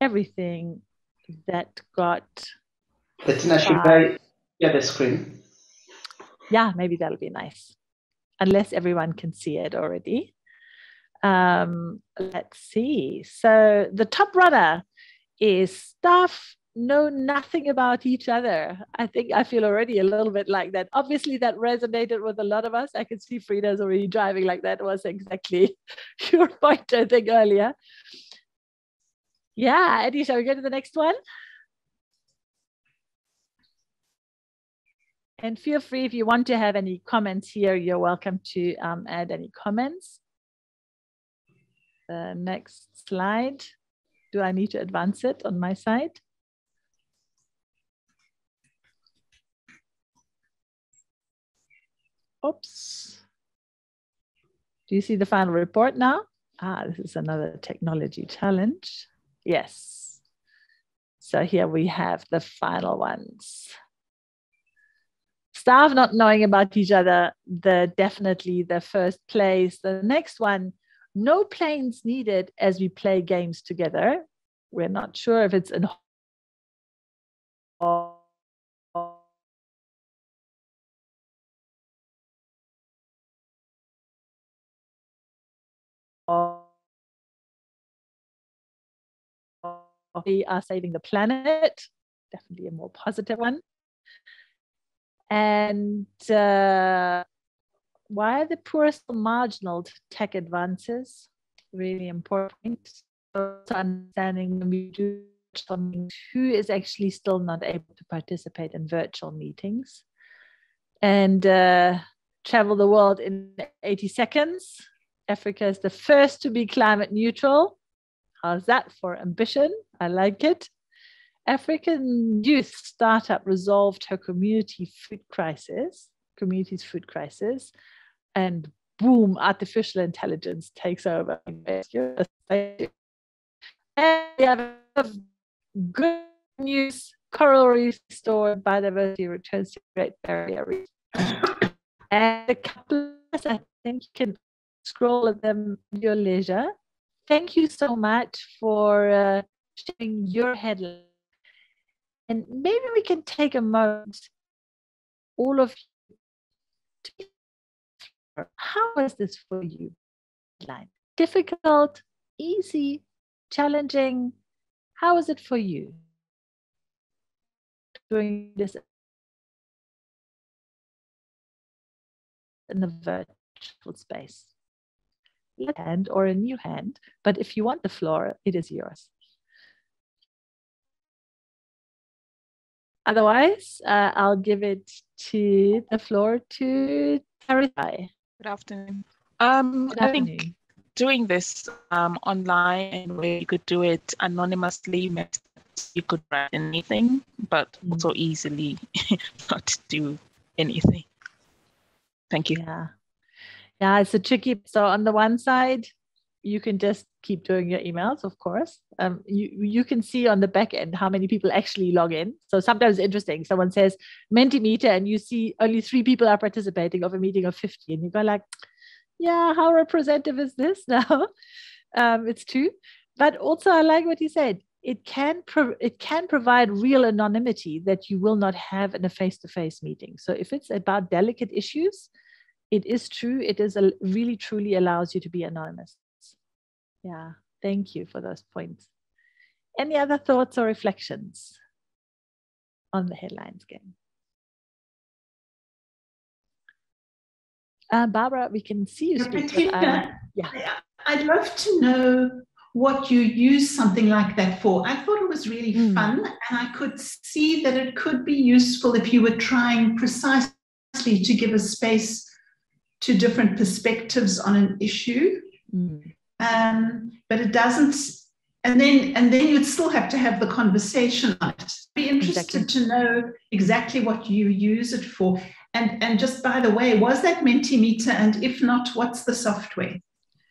everything that got. Bettina, should I share the screen? Yeah, maybe that'll be nice. Unless everyone can see it already. Um, let's see. So the top runner is staff know nothing about each other. I think I feel already a little bit like that. Obviously, that resonated with a lot of us. I can see Frida's already driving like that was exactly *laughs* your point, I think, earlier. Yeah, Eddie, shall we go to the next one? And feel free if you want to have any comments here, you're welcome to um, add any comments. The next slide. Do I need to advance it on my side? Oops. Do you see the final report now? Ah, this is another technology challenge. Yes. So here we have the final ones. Staff not knowing about each other, the definitely the first place. The next one, no planes needed as we play games together. We're not sure if it's in we are saving the planet, definitely a more positive one. And uh, why are the poor still marginal to tech advances? Really important. So understanding when we do something, who is actually still not able to participate in virtual meetings and uh, travel the world in 80 seconds. Africa is the first to be climate neutral. How's that for ambition? I like it. African youth startup resolved her community food crisis, community's food crisis, and boom, artificial intelligence takes over. And we have good news. Coral reef restored, biodiversity returns to Great Barrier Reef. and a couple, I think you can scroll at them at your leisure. Thank you so much for uh, sharing your headline. And maybe we can take a moment, all of you, how was this for you? Difficult, easy, challenging? How was it for you doing this in the virtual space? Hand or a new hand, but if you want the floor, it is yours. Otherwise, uh, I'll give it to the floor to Terry. Good afternoon. Um, Good I think doing this um, online and where you could do it anonymously you could write anything, but mm. also easily *laughs* not do anything. Thank you. Yeah. Yeah, it's a tricky. So on the one side, you can just keep doing your emails, of course. Um, you you can see on the back end how many people actually log in. So sometimes it's interesting. Someone says Mentimeter, and you see only three people are participating of a meeting of 50, and you go like, yeah, how representative is this *laughs* now? um, it's two. But also, I like what you said. It can pro- it can provide real anonymity that you will not have in a face-to-face meeting. So if it's about delicate issues, it is true. It is a, really truly allows you to be anonymous. Yeah, thank you for those points. Any other thoughts or reflections on the headlines game? Uh, Barbara, we can see you speak. But, yeah. I'd love to know what you use something like that for. I thought it was really mm. fun, and I could see that it could be useful if you were trying precisely to give a space to different perspectives on an issue. Mm. Um, but it doesn't and then and then you'd still have to have the conversation on it. Be interested exactly. to know exactly what you use it for. And and just by the way, was that Mentimeter? And if not, what's the software?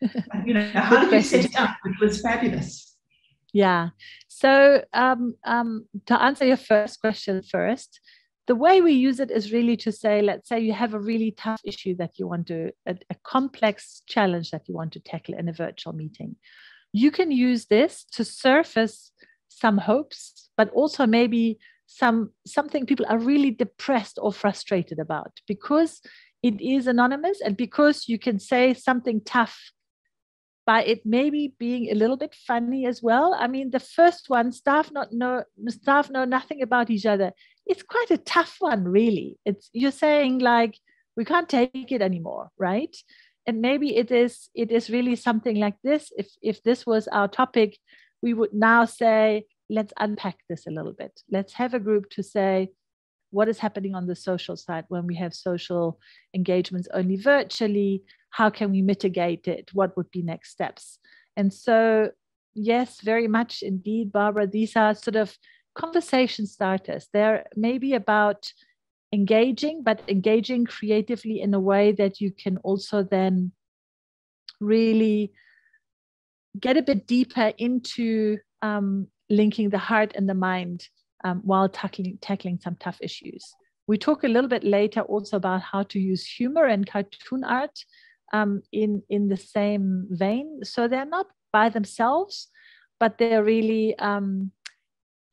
*laughs* you know, how did you set it up? It was fabulous. Yeah. So um, um, to answer your first question first, the way we use it is really to say, let's say you have a really tough issue that you want to, a, a complex challenge that you want to tackle in a virtual meeting. You can use this to surface some hopes, but also maybe some something people are really depressed or frustrated about because it is anonymous and because you can say something tough by it maybe being a little bit funny as well. I mean, the first one, staff not know staff know nothing about each other it's quite a tough one, really. It's you're saying like we can't take it anymore, right? And maybe it is it is really something like this. If if this was our topic, we would now say, let's unpack this a little bit. Let's have a group to say what is happening on the social side when we have social engagements only virtually. How can we mitigate it? What would be next steps? And so, yes, very much indeed, Barbara. These are sort of conversation starters. They're maybe about engaging, but engaging creatively in a way that you can also then really get a bit deeper into um, linking the heart and the mind um, while tackling, tackling some tough issues. We talk a little bit later also about how to use humor and cartoon art um, in, in the same vein. So they're not by themselves, but they're really um,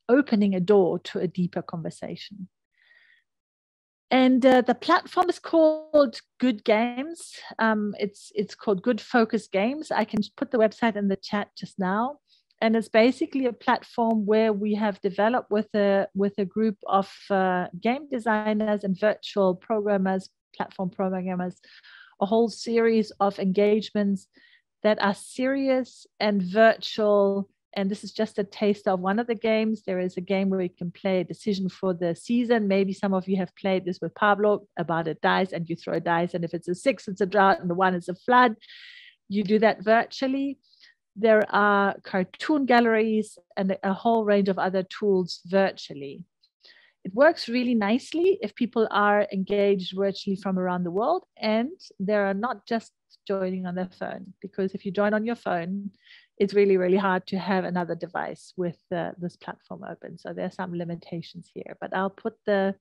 opening a door to a deeper conversation. And uh, the platform is called Good Games. Um, it's it's called Good Focus Games. I can put the website in the chat just now, and it's basically a platform where we have developed with a with a group of uh, game designers and virtual programmers, platform programmers, a whole series of engagements that are serious and virtual and this is just a taste of one of the games. There is a game where you can play a decision for the season. Maybe some of you have played this with Pablo about a dice, and you throw a dice, and if it's a six, it's a drought, and the one is a flood. You do that virtually. There are cartoon galleries and a whole range of other tools virtually. It works really nicely if people are engaged virtually from around the world, and they are not just joining on their phone, because if you join on your phone, it's really, really hard to have another device with uh, this platform open. So there are some limitations here, but I'll put the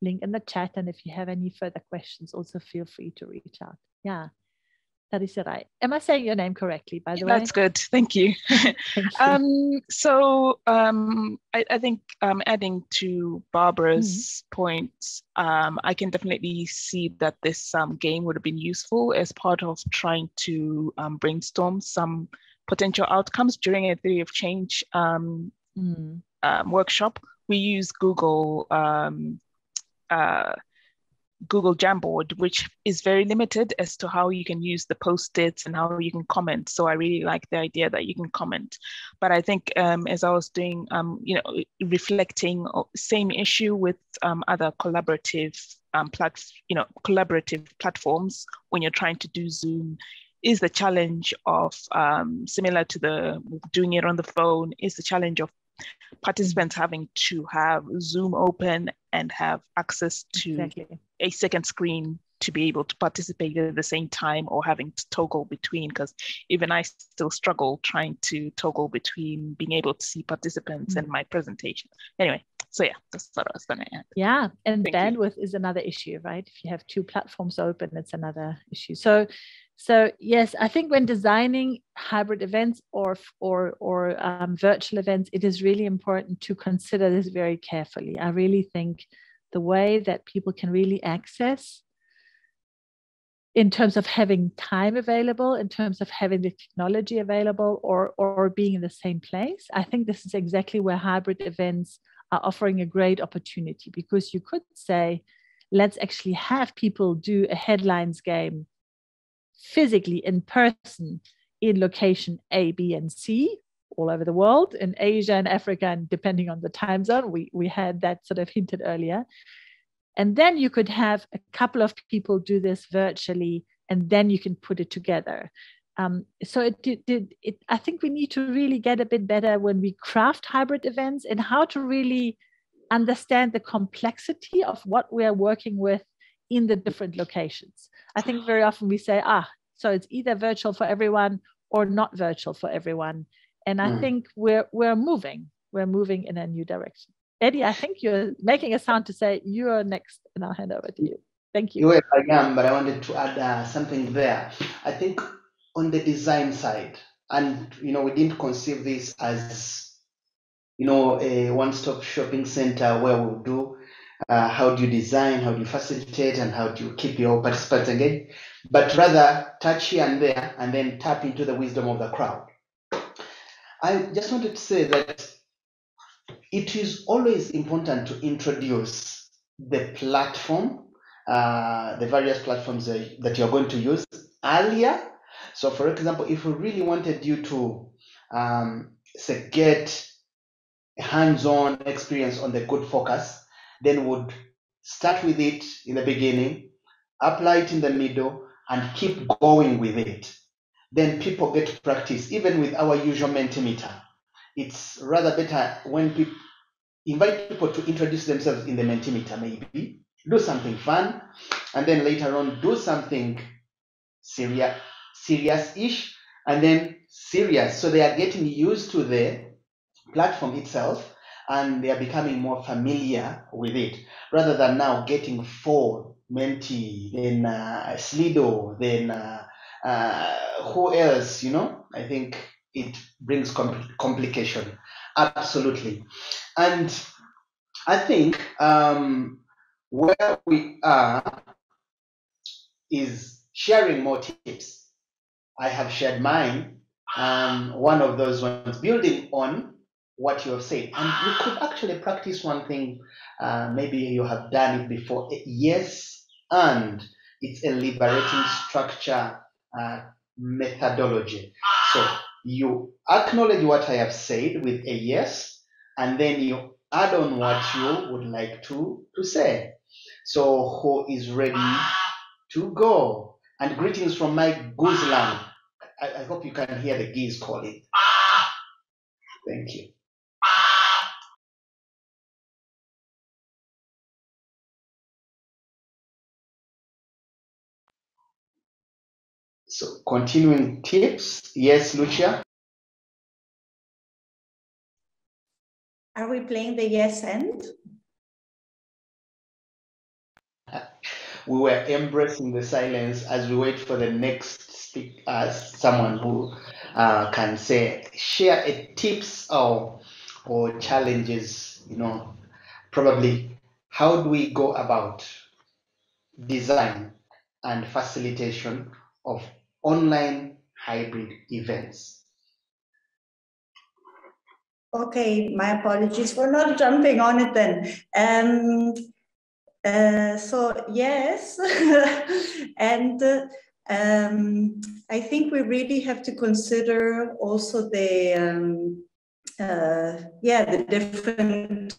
link in the chat. And if you have any further questions, also feel free to reach out. Yeah. That is right. Am I saying your name correctly, by the yeah, way? That's good. Thank you. *laughs* *laughs* Thank you. Um, so um, I, I, think um, adding to Barbara's mm. points, um, I can definitely see that this um, game would have been useful as part of trying to um, brainstorm some potential outcomes during a theory of change um, mm. um, workshop. We use Google um, uh, Google Jamboard, which is very limited as to how you can use the post-its and how you can comment. So I really like the idea that you can comment. But I think um, as I was doing, um, you know, reflecting same issue with um, other collaborative um, plat, you know, collaborative platforms when you're trying to do Zoom is the challenge of um, similar to the doing it on the phone is the challenge of participants having to have zoom open and have access to exactly. a second screen to be able to participate at the same time or having to toggle between because even i still struggle trying to toggle between being able to see participants mm-hmm. and my presentation anyway so yeah that's what i was going to add yeah and Thank bandwidth you. is another issue right if you have two platforms open it's another issue so so yes, I think when designing hybrid events or or or um, virtual events, it is really important to consider this very carefully. I really think the way that people can really access in terms of having time available, in terms of having the technology available, or or being in the same place, I think this is exactly where hybrid events are offering a great opportunity because you could say, let's actually have people do a headlines game physically in person in location A, B, and C all over the world, in Asia and Africa, and depending on the time zone, we, we had that sort of hinted earlier. And then you could have a couple of people do this virtually, and then you can put it together. Um, so it did, did it, I think we need to really get a bit better when we craft hybrid events and how to really understand the complexity of what we are working with in the different locations. I think very often we say, ah, so it's either virtual for everyone or not virtual for everyone. And I mm. think we're we're moving. We're moving in a new direction. Eddie, I think you're making a sound to say you are next, and I'll hand over to you. Thank you. Yes, I am, but I wanted to add uh, something there. I think on the design side, and you know, we didn't conceive this as you know a one-stop shopping center where we'll do uh, how do you design, how do you facilitate, and how do you keep your participants engaged, but rather touch here and there and then tap into the wisdom of the crowd. I just wanted to say that it is always important to introduce the platform, uh, the various platforms that you're going to use earlier. So, for example, if we really wanted you to um, get a hands-on experience on the good focus, then would start with it in the beginning, apply it in the middle, and keep going with it. Then people get practice, even with our usual Mentimeter. It's rather better when people invite people to introduce themselves in the Mentimeter, maybe do something fun, and then later on do something serious, serious-ish, and then serious. So they are getting used to the platform itself, and they are becoming more familiar with it, rather than now getting four Menti, then uh, Slido, then uh, uh, who else? You know, I think it brings compl- complication. Absolutely. And I think um, where we are is sharing more tips. I have shared mine. Um, one of those ones building on what you have said. And you could *sighs* actually practice one thing. Uh, maybe you have done it before. Yes, and it's a liberating *sighs* structure uh, methodology. So you acknowledge what I have said with a yes, and then you add on what *sighs* you would like to, to say. So who is ready to go? And greetings from Mike Guzlan. I, I hope you can hear the geese calling. *laughs* Thank you. So continuing tips. Yes, Lucia. Are we playing the yes and? We were embracing the silence as we wait for the next speak, uh, someone who uh, can say, share a tips or, or challenges, you know, probably how do we go about design and facilitation of online hybrid events. Okay, my apologies for not *laughs* jumping on it then. Um, uh, so yes, *laughs* and uh, um, I think we really have to consider also the um, uh, yeah the different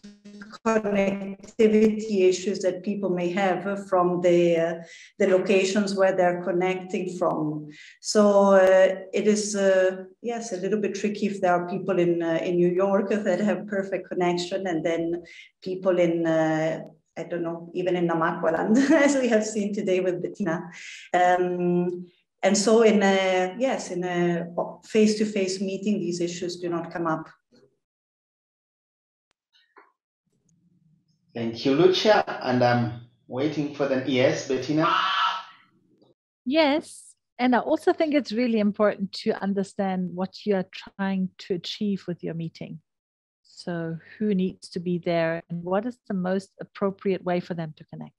connectivity issues that people may have from the, the locations where they're connecting from. So uh, it is, uh, yes, a little bit tricky if there are people in, uh, in New York *laughs* that have perfect connection and then people in, I don't know, even in Namaqualand, *laughs* as we have seen today with Bettina. Um, and so in a, yes, in a face-to-face -face meeting, these issues do not come up. Thank you, Lucia. And I'm waiting for the yes, Bettina. Yes. And I also think it's really important to understand what you are trying to achieve with your meeting. So, who needs to be there and what is the most appropriate way for them to connect?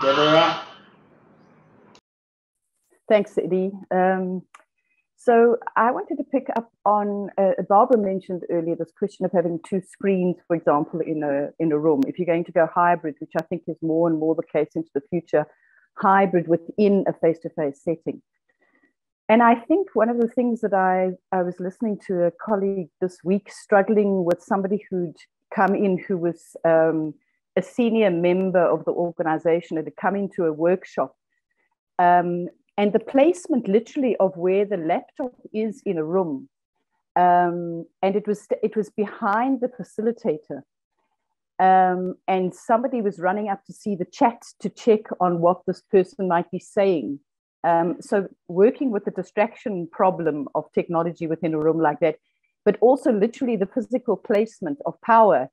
Deborah. Thanks, Eddie. Um, so I wanted to pick up on uh, Barbara mentioned earlier this question of having two screens, for example, in a in a room. If you're going to go hybrid, which I think is more and more the case into the future, hybrid within a face-to-face setting. And I think one of the things that I, I was listening to a colleague this week struggling with somebody who'd come in who was um, a senior member of the organization and had come into a workshop um, and the placement literally of where the laptop is in a room um, and it was it was behind the facilitator. Um, and somebody was running up to see the chat to check on what this person might be saying. Um, so working with the distraction problem of technology within a room like that but also literally the physical placement of power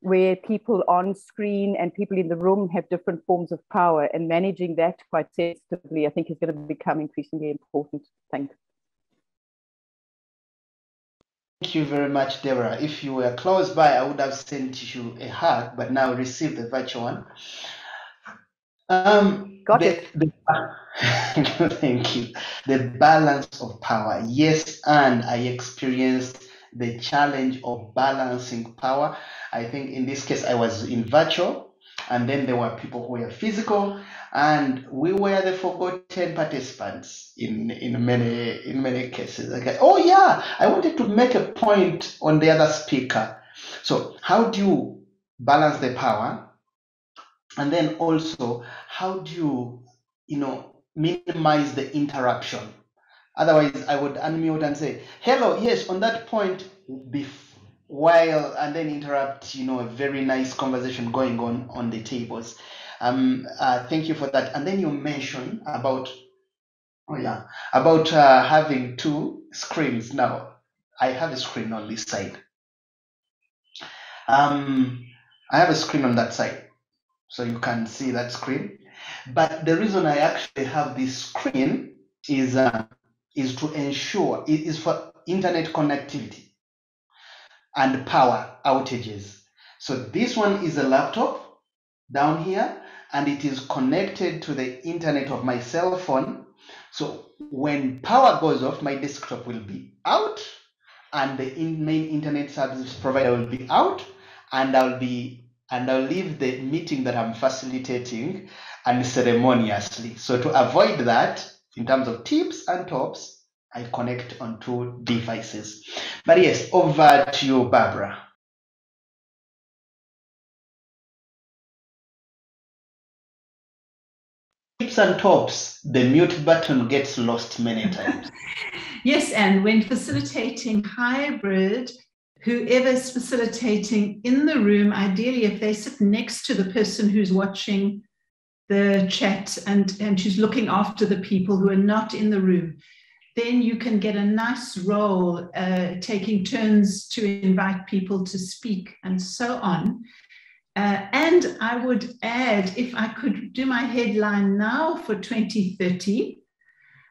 where people on screen and people in the room have different forms of power and managing that quite sensitively, I think is going to become increasingly important. Thanks. Thank you very much, Deborah. If you were close by, I would have sent you a hug, but now receive the virtual one. Um, Got the, it. The, *laughs* thank you. The balance of power. Yes, and I experienced the challenge of balancing power. I think in this case, I was in virtual, and then there were people who were physical, and we were the forgotten participants in in many in many cases. Okay. Oh yeah, I wanted to make a point on the other speaker. So how do you balance the power? And then also, how do you, you know, minimize the interruption? Otherwise, I would unmute and say, hello, yes, on that point, while, and then interrupt, you know, a very nice conversation going on on the tables. Um, uh, thank you for that. And then you mentioned about, oh yeah, about uh, having two screens. Now, I have a screen on this side. Um, I have a screen on that side so you can see that screen. But the reason I actually have this screen is uh, is to ensure it is for internet connectivity and power outages. So this one is a laptop down here, and it is connected to the internet of my cell phone. So when power goes off, my desktop will be out, and the in main internet service provider will be out, and I'll be and I'll leave the meeting that I'm facilitating unceremoniously. So to avoid that, in terms of tips and tops, I connect on two devices. But yes, over to you, Barbara. Tips and tops, the mute button gets lost many times. *laughs* yes, and when facilitating hybrid, whoever's facilitating in the room, ideally, if they sit next to the person who's watching the chat and, and who's looking after the people who are not in the room, then you can get a nice role uh, taking turns to invite people to speak and so on. Uh, and I would add, if I could do my headline now for 2030,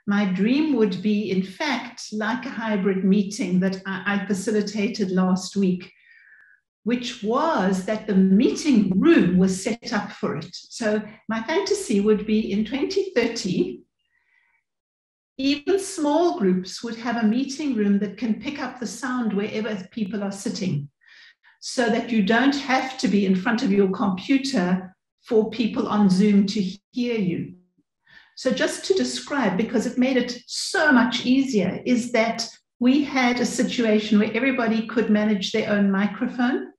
my dream would be, in fact, like a hybrid meeting that I, I facilitated last week, which was that the meeting room was set up for it. So my fantasy would be in 2030, even small groups would have a meeting room that can pick up the sound wherever people are sitting so that you don't have to be in front of your computer for people on Zoom to hear you. So, just to describe, because it made it so much easier, is that we had a situation where everybody could manage their own microphone,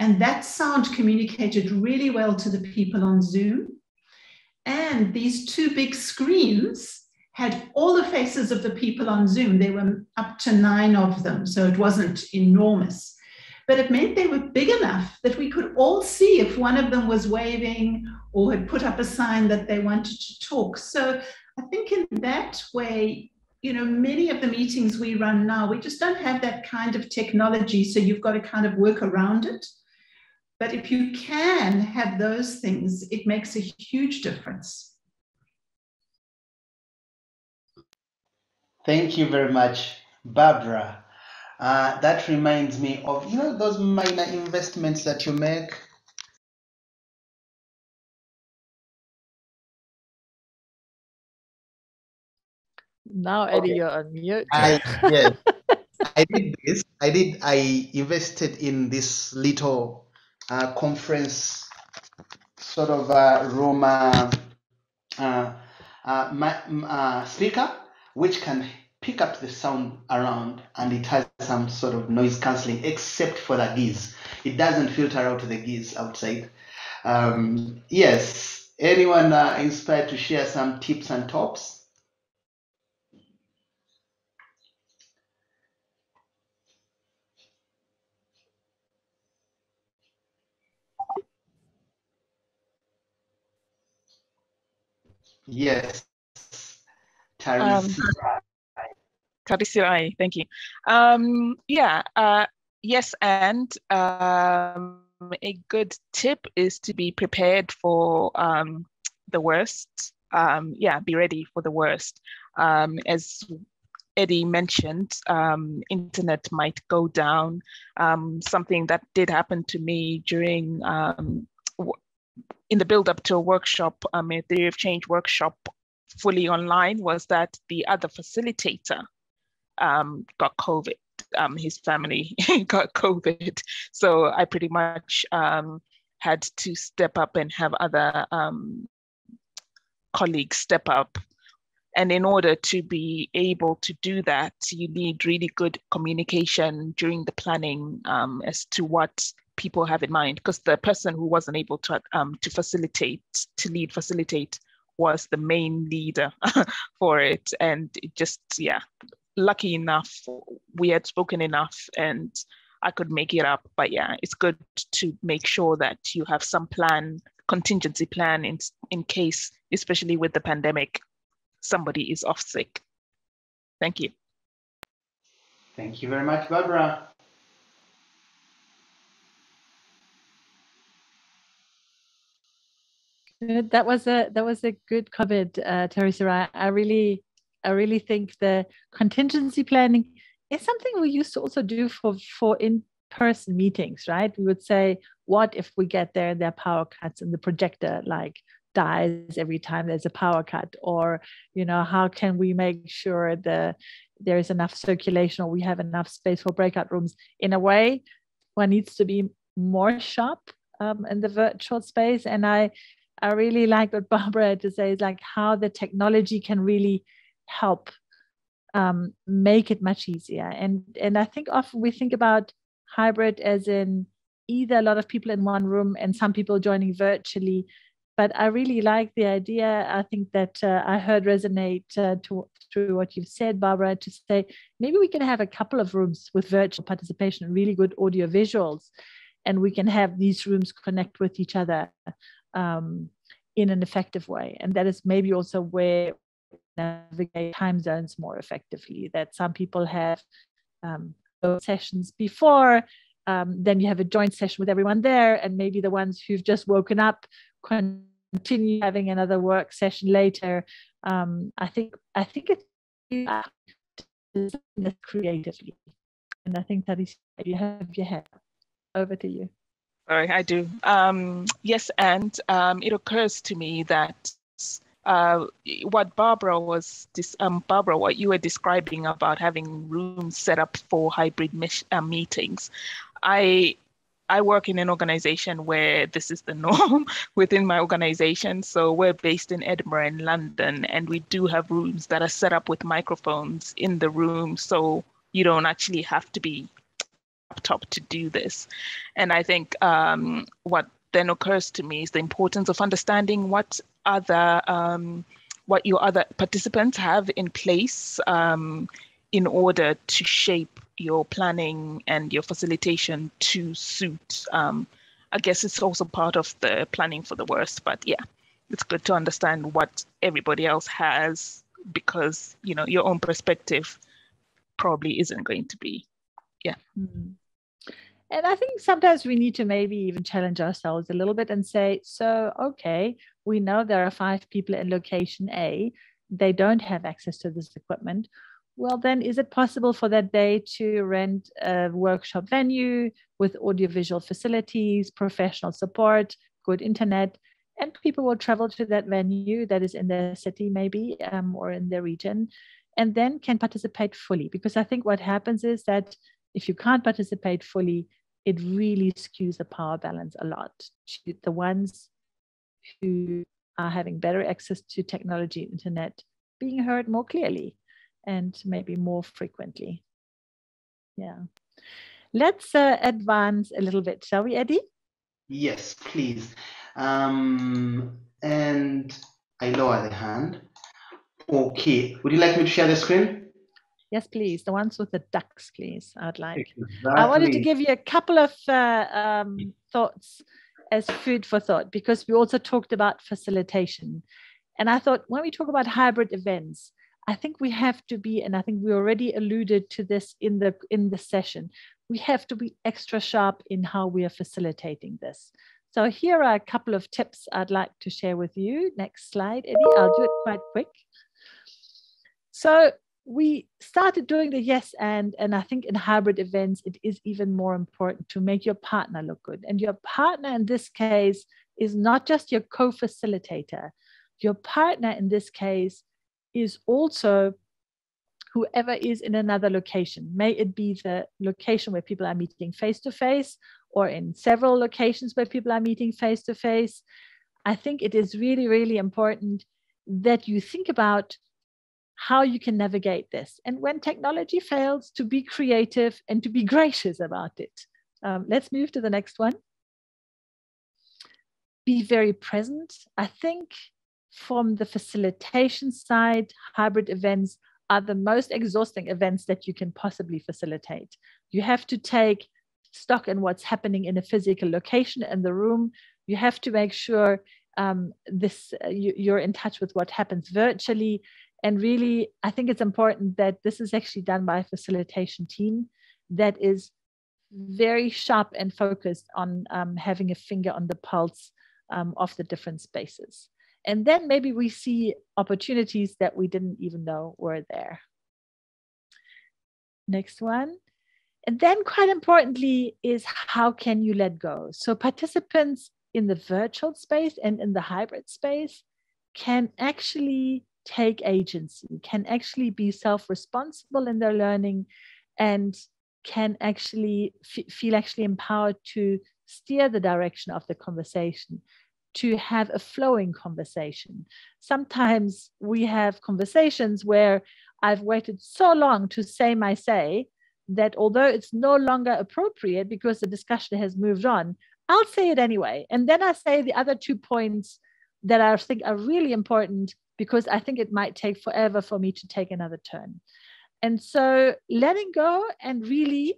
and that sound communicated really well to the people on Zoom. And these two big screens had all the faces of the people on Zoom. There were up to nine of them, so it wasn't enormous but it meant they were big enough that we could all see if one of them was waving or had put up a sign that they wanted to talk. So I think in that way, you know, many of the meetings we run now, we just don't have that kind of technology. So you've got to kind of work around it. But if you can have those things, it makes a huge difference. Thank you very much, Barbara. Uh, that reminds me of you know those minor investments that you make. Now, Eddie, okay. you're on mute. I, *laughs* yes, I did this. I did. I invested in this little uh, conference sort of uh, room uh, uh, speaker, which can pick up the sound around and it has some sort of noise cancelling except for the geese. It doesn't filter out the geese outside. Um, yes, anyone uh, inspired to share some tips and tops? Yes, Um, Tarisirai, thank you. Um, yeah, uh, yes, and um, a good tip is to be prepared for um, the worst. Um, yeah, be ready for the worst. Um, as Eddie mentioned, um, internet might go down. Um, something that did happen to me during um, in the build up to a workshop, um, a theory of change workshop, fully online, was that the other facilitator um, got COVID. Um, his family *laughs* got COVID, so I pretty much um, had to step up and have other um, colleagues step up. And in order to be able to do that, you need really good communication during the planning um, as to what people have in mind. Because the person who wasn't able to um, to facilitate, to lead, facilitate, was the main leader *laughs* for it, and it just yeah, lucky enough, we had spoken enough and I could make it up. But yeah, it's good to make sure that you have some plan, contingency plan in, in case, especially with the pandemic, somebody is off sick. Thank you. Thank you very much, Barbara. That was a that was a good comment, uh, Teresa. I really I really think the contingency planning is something we used to also do for, for in-person meetings, right? We would say, what if we get there and there are power cuts and the projector like dies every time there's a power cut? Or, you know, how can we make sure the there is enough circulation or we have enough space for breakout rooms? In a way, one needs to be more sharp um, in the virtual space. And I I really like what Barbara had to say is like how the technology can really help um, make it much easier. And and I think often we think about hybrid as in either a lot of people in one room and some people joining virtually. But I really like the idea. I think that uh, I heard resonate uh, to, through what you've said, Barbara, to say maybe we can have a couple of rooms with virtual participation and really good audio visuals, and we can have these rooms connect with each other um, in an effective way. And that is maybe also where navigate time zones more effectively. That some people have um, sessions before, um, then you have a joint session with everyone there, and maybe the ones who've just woken up continue having another work session later. Um, I think I think it's creatively, and I think that is you have your head. Over to you. Sorry, I do. Um, yes, and um, it occurs to me that uh, what Barbara was, um, Barbara, what you were describing about having rooms set up for hybrid uh, meetings, I I work in an organization where this is the *laughs* norm within my organization. So we're based in Edinburgh and London, and we do have rooms that are set up with microphones in the room, so you don't actually have to be laptop to do this. And I think um, what then occurs to me is the importance of understanding what other um, what your other participants have in place um, in order to shape your planning and your facilitation to suit. Um, I guess it's also part of the planning for the worst, but yeah, it's good to understand what everybody else has because you know your own perspective probably isn't going to be yeah mm-hmm. And I think sometimes we need to maybe even challenge ourselves a little bit and say, so, okay, we know there are five people in location A, they don't have access to this equipment. Well, then, is it possible for that day to rent a workshop venue with audiovisual facilities, professional support, good internet, and people will travel to that venue that is in their city, maybe, um, or in their region, and then can participate fully? Because I think what happens is that if you can't participate fully, it really skews the power balance a lot. The ones who are having better access to technology, internet, being heard more clearly and maybe more frequently. Yeah. Let's uh, advance a little bit, shall we, Eddie? Yes, please. Um, and I lower the hand. Okay. Would you like me to share the screen? Yes, please. The ones with the ducks, please. I'd like. Exactly. I wanted to give you a couple of uh, um, thoughts as food for thought because we also talked about facilitation. And I thought when we talk about hybrid events, I think we have to be, and I think we already alluded to this in the in the session, we have to be extra sharp in how we are facilitating this. So here are a couple of tips I'd like to share with you. Next slide, Eddie. I'll do it quite quick. So we started doing the yes and, and I think in hybrid events, it is even more important to make your partner look good. And your partner in this case is not just your co-facilitator. Your partner in this case is also whoever is in another location. May it be the location where people are meeting face to face or in several locations where people are meeting face to face. I think it is really, really important that you think about how you can navigate this. And when technology fails, to be creative and to be gracious about it. Um, let's move to the next one. Be very present. I think from the facilitation side, hybrid events are the most exhausting events that you can possibly facilitate. You have to take stock in what's happening in a physical location in the room. You have to make sure um, this uh, you, you're in touch with what happens virtually. And really, I think it's important that this is actually done by a facilitation team that is very sharp and focused on um, having a finger on the pulse um, of the different spaces. And then maybe we see opportunities that we didn't even know were there. Next one. And then quite importantly is how can you let go? So participants in the virtual space and in the hybrid space can actually take agency, can actually be self-responsible in their learning and can actually feel actually empowered to steer the direction of the conversation to have a flowing conversation. Sometimes we have conversations where I've waited so long to say my say that although it's no longer appropriate because the discussion has moved on, I'll say it anyway. And then I say the other two points that I think are really important because I think it might take forever for me to take another turn. And so letting go and really,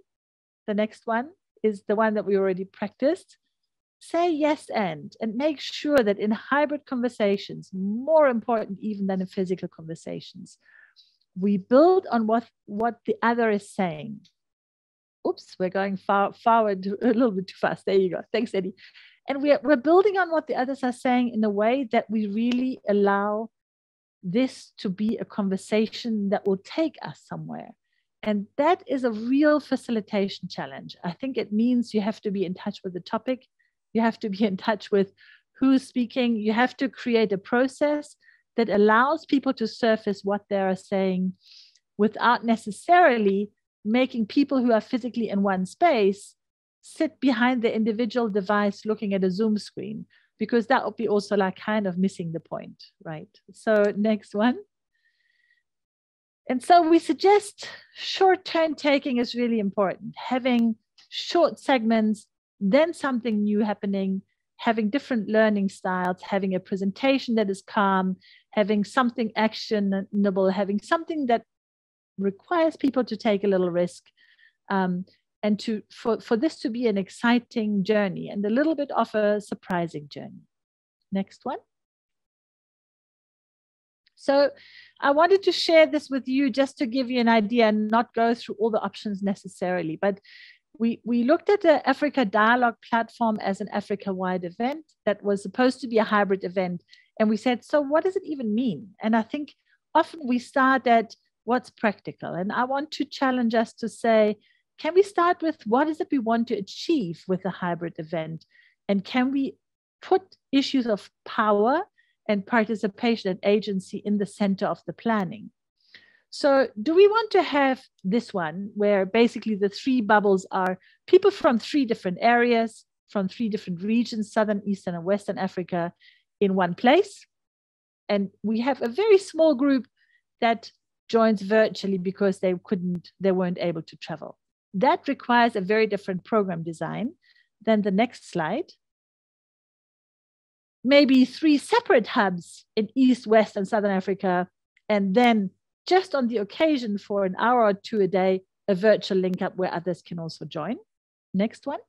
the next one is the one that we already practiced. Say yes and and make sure that in hybrid conversations more important even than in physical conversations we build on what what the other is saying. Oops we're going far forward *laughs* a little bit too fast. There you go. Thanks eddie. And we're, we're building on what the others are saying in a way that we really allow this to be a conversation that will take us somewhere. And that is a real facilitation challenge. I think it means you have to be in touch with the topic. You have to be *laughs* in touch with who's speaking. You have to create a process that allows people to surface what they are saying without necessarily making people who are physically in one space sit behind the individual device looking at a Zoom screen, because that would be also like kind of missing the point, right? So, next one. And so we suggest short turn taking is really important, having short segments then something new happening, having different learning styles, having a presentation that is calm, having something actionable, having something that requires people to take a little risk. Um, and to for, for this to be an exciting journey and a little bit of a surprising journey. Next one. So I wanted to share this with you just to give you an idea and not go through all the options necessarily, but we, we looked at the Africa Dialogue platform as an Africa wide event that was supposed to be a hybrid event. And we said, so what does it even mean? And I think often we start at what's practical. And I want to challenge us to say, can we start with what is it we want to achieve with a hybrid event? And can we put issues of power and participation and agency in the center of the planning? So, do we want to have this one where basically the three bubbles are people from three different areas, from three different regions, Southern, Eastern, and Western Africa, in one place? And we have a very small group that joins virtually because they couldn't, they weren't able to travel. That requires a very different program design than the next slide. Maybe three separate hubs in East, West, and Southern Africa, and then just on the occasion for an hour or two a day, a virtual link up where others can also join. Next one.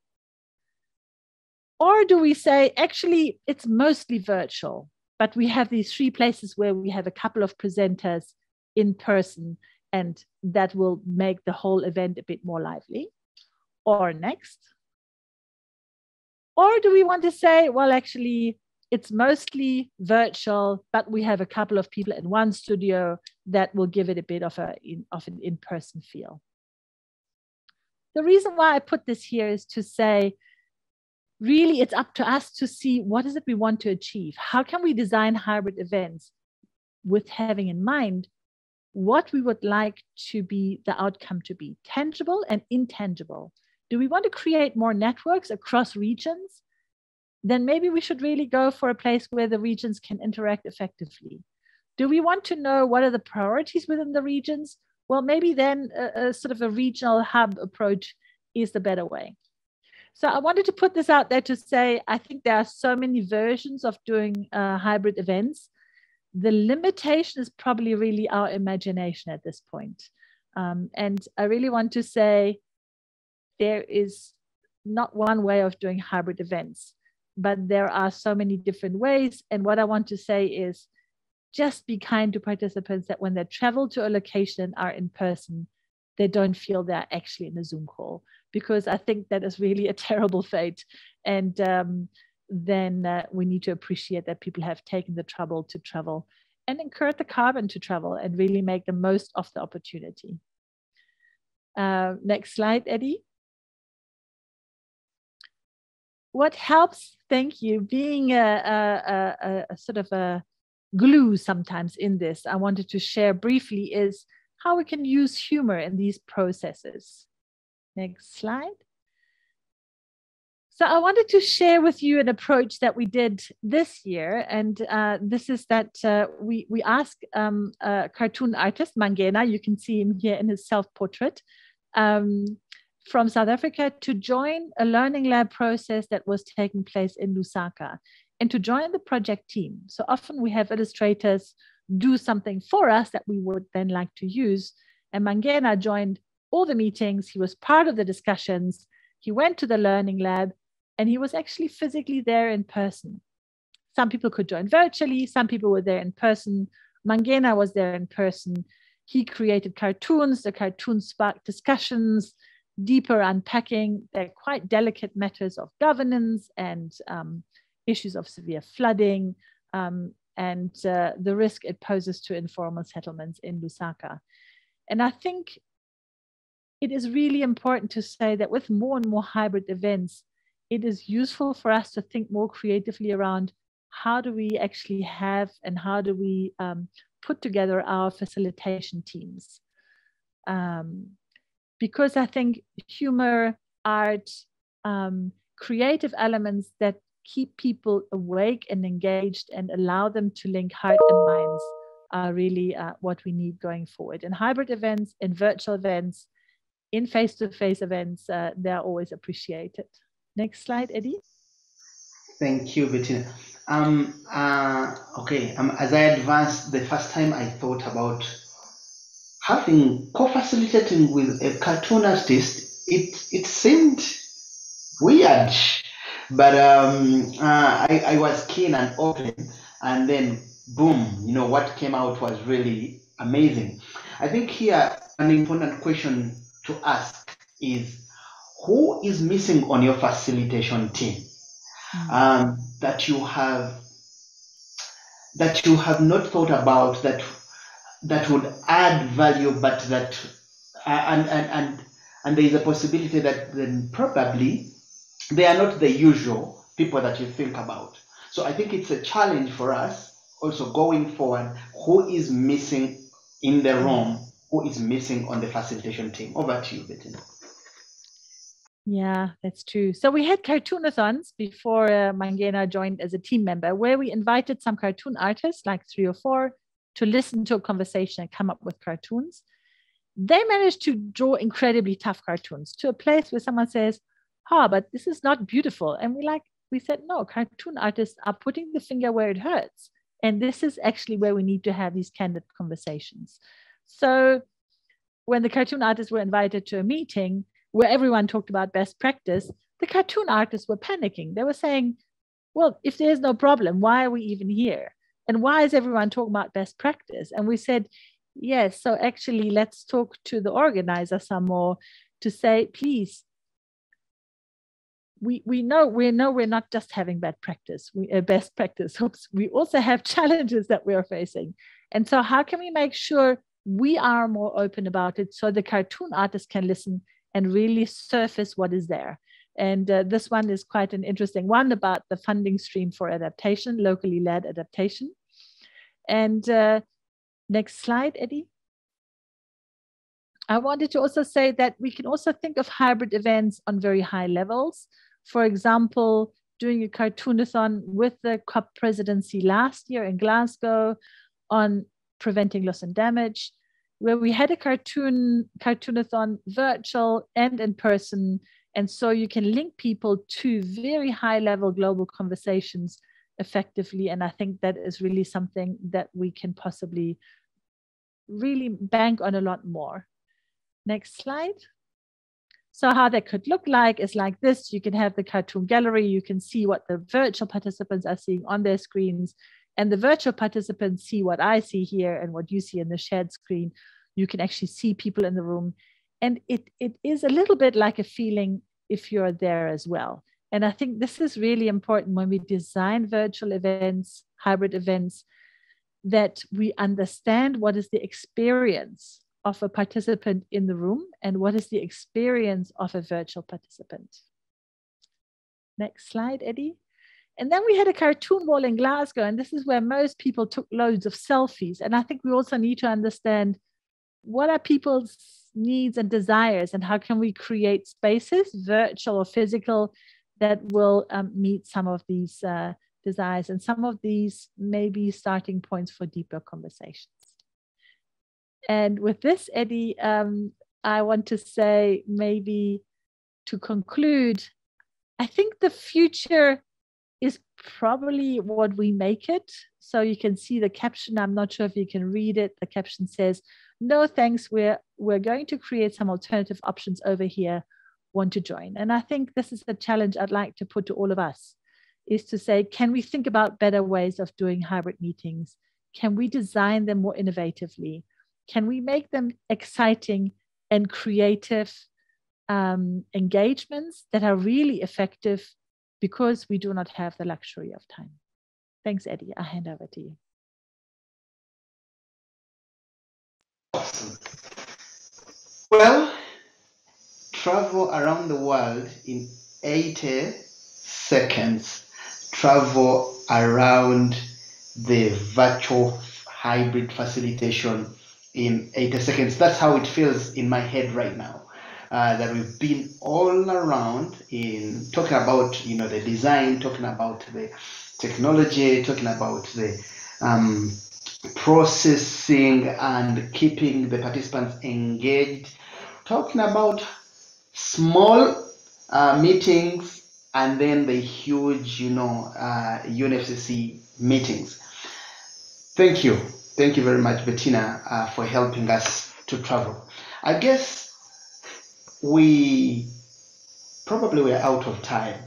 Or do we say, actually, it's mostly virtual, but we have these three places where we have a couple of presenters in person and that will make the whole event a bit more lively? Or next? Or do we want to say, well, actually, it's mostly virtual, but we have a couple of people in one studio that will give it a bit of, a, in, of an in person feel? The reason why I put this here is to say, really, it's up to us to see what is it we want to achieve? How can we design hybrid events with having in mind what we would like to be the outcome to be tangible and intangible. Do we want to create more networks across regions? Then maybe we should really go for a place where the regions can interact effectively. Do we want to know what are the priorities within the regions? Well, maybe then a, a sort of a regional hub approach is the better way. So I wanted to put this out there to say I think there are so many versions of doing uh, hybrid events the limitation is probably really our imagination at this point. Um, and I really want to say there is not one way of doing hybrid events, but there are so many different ways. And what I want to say is just be kind to participants that when they travel to a location and are in person, they don't feel they're actually in a Zoom call, because I think that is really a *laughs* terrible fate. And um, then uh, we need to appreciate that people have taken the trouble to travel and incur the carbon to travel and really make the most of the opportunity. Uh, next slide, Eddie. What helps, thank you, being a, a, a, a sort of a glue sometimes in this, I wanted to share briefly is how we can use humor in these processes. Next slide. So I wanted to share with you an approach that we did this year, and uh, this is that uh, we we asked um, a cartoon artist Mangena, you can see him here in his self-portrait, um, from South Africa to join a learning lab process that was taking place in Lusaka, and to join the project team. So often we have illustrators do something for us that we would then like to use, and Mangena joined all the meetings. He was part of the discussions. He went to the learning lab and he was actually physically there in person. Some people could join virtually, some people were there in person. Mangena was there in person. He created cartoons, the cartoons sparked discussions, deeper unpacking. They're quite delicate matters of governance and um, issues of severe flooding um, and uh, the risk it poses to informal settlements in Lusaka. And I think it is really important to say that with more and more hybrid events, it is useful for us to think more creatively around how do we actually have and how do we um, put together our facilitation teams. Um, because I think humor, art, um, creative elements that keep people awake and engaged and allow them to link heart and minds are really uh, what we need going forward. In hybrid events, in virtual events, in face to face events, uh, they're always appreciated. Next slide, Eddie. Thank you, Bettina. Um, uh, okay, um, as I advanced, the first time I thought about having co-facilitating with a cartoon artist, it it seemed weird, but um, uh, I, I was keen and open, and then boom, you know what came out was really amazing. I think here an important question to ask is who is missing on your facilitation team? Mm-hmm. um, that you have that you have not thought about that that would add value but that uh, and, and and and there is a possibility that then probably they are not the usual people that you think about. So i think it's a challenge for us also going forward who is missing in the room who is missing on the facilitation team. Over to you bettina yeah, that's true. So we had cartoonathons before uh, Mangena joined as a team member, where we invited some cartoon artists, like three or four, to listen to a conversation and come up with cartoons. They managed to draw incredibly tough cartoons to a place where someone says, "Ah, oh, but this is not beautiful," and we like we said, "No, cartoon artists are putting the finger where it hurts, and this is actually where we need to have these candid conversations." So when the cartoon artists were invited to a meeting where everyone talked about best practice, the cartoon artists were panicking. They were saying, well, if there's no problem, why are we even here? And why is everyone talking about best practice? And we said, Yes, so actually, let's talk to the organizer some more to say, please, we, we know we know we're not just having bad practice, we uh, best practice. *laughs* Oops, we also have *laughs* challenges that we are facing, and so how can we make sure we are more open about it so the cartoon artists can listen and really surface what is there? And uh, this one is quite an interesting one about the funding stream for adaptation, locally led adaptation. And uh, Next slide, Eddie. I wanted to also say that we can also think of hybrid events on very high levels. For example, doing a cartoonathon with the COP presidency last year in Glasgow on preventing loss and damage, where we had a cartoon cartoonathon virtual and in person. And so you can link people to very high level global conversations effectively. And I think that is really something that we can possibly really bank on a lot more. Next slide. So how that could look like is like this. You can have the cartoon gallery. You can see what the virtual participants are seeing on their screens. And the virtual participants see what I see here and what you see in the shared screen. You can actually see people in the room. And it, it is a little bit like a feeling if you're there as well. And I think this is really important when we design virtual events, hybrid events, that we understand what is the experience of a participant in the room and what is the experience of a virtual participant. Next slide, Eddie. And then we had a cartoon wall in Glasgow, and this is where most people took loads of selfies. And I think we also need to understand what are people's needs and desires, and how can we create spaces, virtual or physical, that will um, meet some of these uh, desires. And some of these may be starting points for deeper conversations. And with this, Eddie, um, I want to say maybe to conclude, I think the future is probably what we make it. So you can see the caption. I'm not sure if you can read it. The caption says, "No thanks. We're we're going to create some alternative options over here. Want to join?" And I think this is the challenge I'd like to put to all of us is to say, can we think about better ways of doing hybrid meetings? Can we design them more innovatively? Can we make them exciting and creative um, engagements that are really effective because we do not have the luxury of time? Thanks, Eddie. I hand over to you. Awesome. Well, travel around the world in 80 seconds travel around the virtual hybrid facilitation in 80 seconds. That's how it feels in my head right now. Uh, that we've been all around in talking about you know the design, talking about the technology, talking about the um, processing and keeping the participants engaged, talking about small uh, meetings and then the huge, you know, uh, UNFCCC meetings. Thank you. Thank you very much, Bettina, uh, for helping us to travel. I guess we probably were out of time.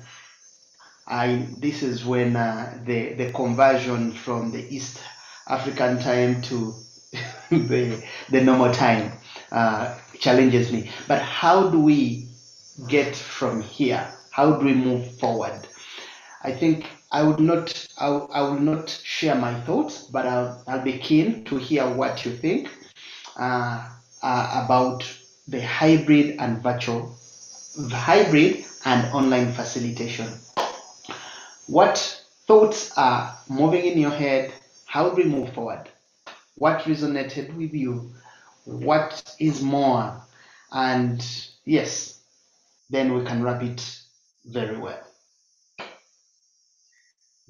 I, this is when uh, the, the conversion from the East African time to *laughs* the, the normal time uh, challenges me. But how do we get from here how do we move forward? I think I would not I, I will not share my thoughts, but I'll, I'll be keen to hear what you think uh, uh, about the hybrid and virtual the hybrid and online facilitation. What thoughts are moving in your head? How do we move forward? What resonated with you? What is more? And yes, then we can wrap it very well.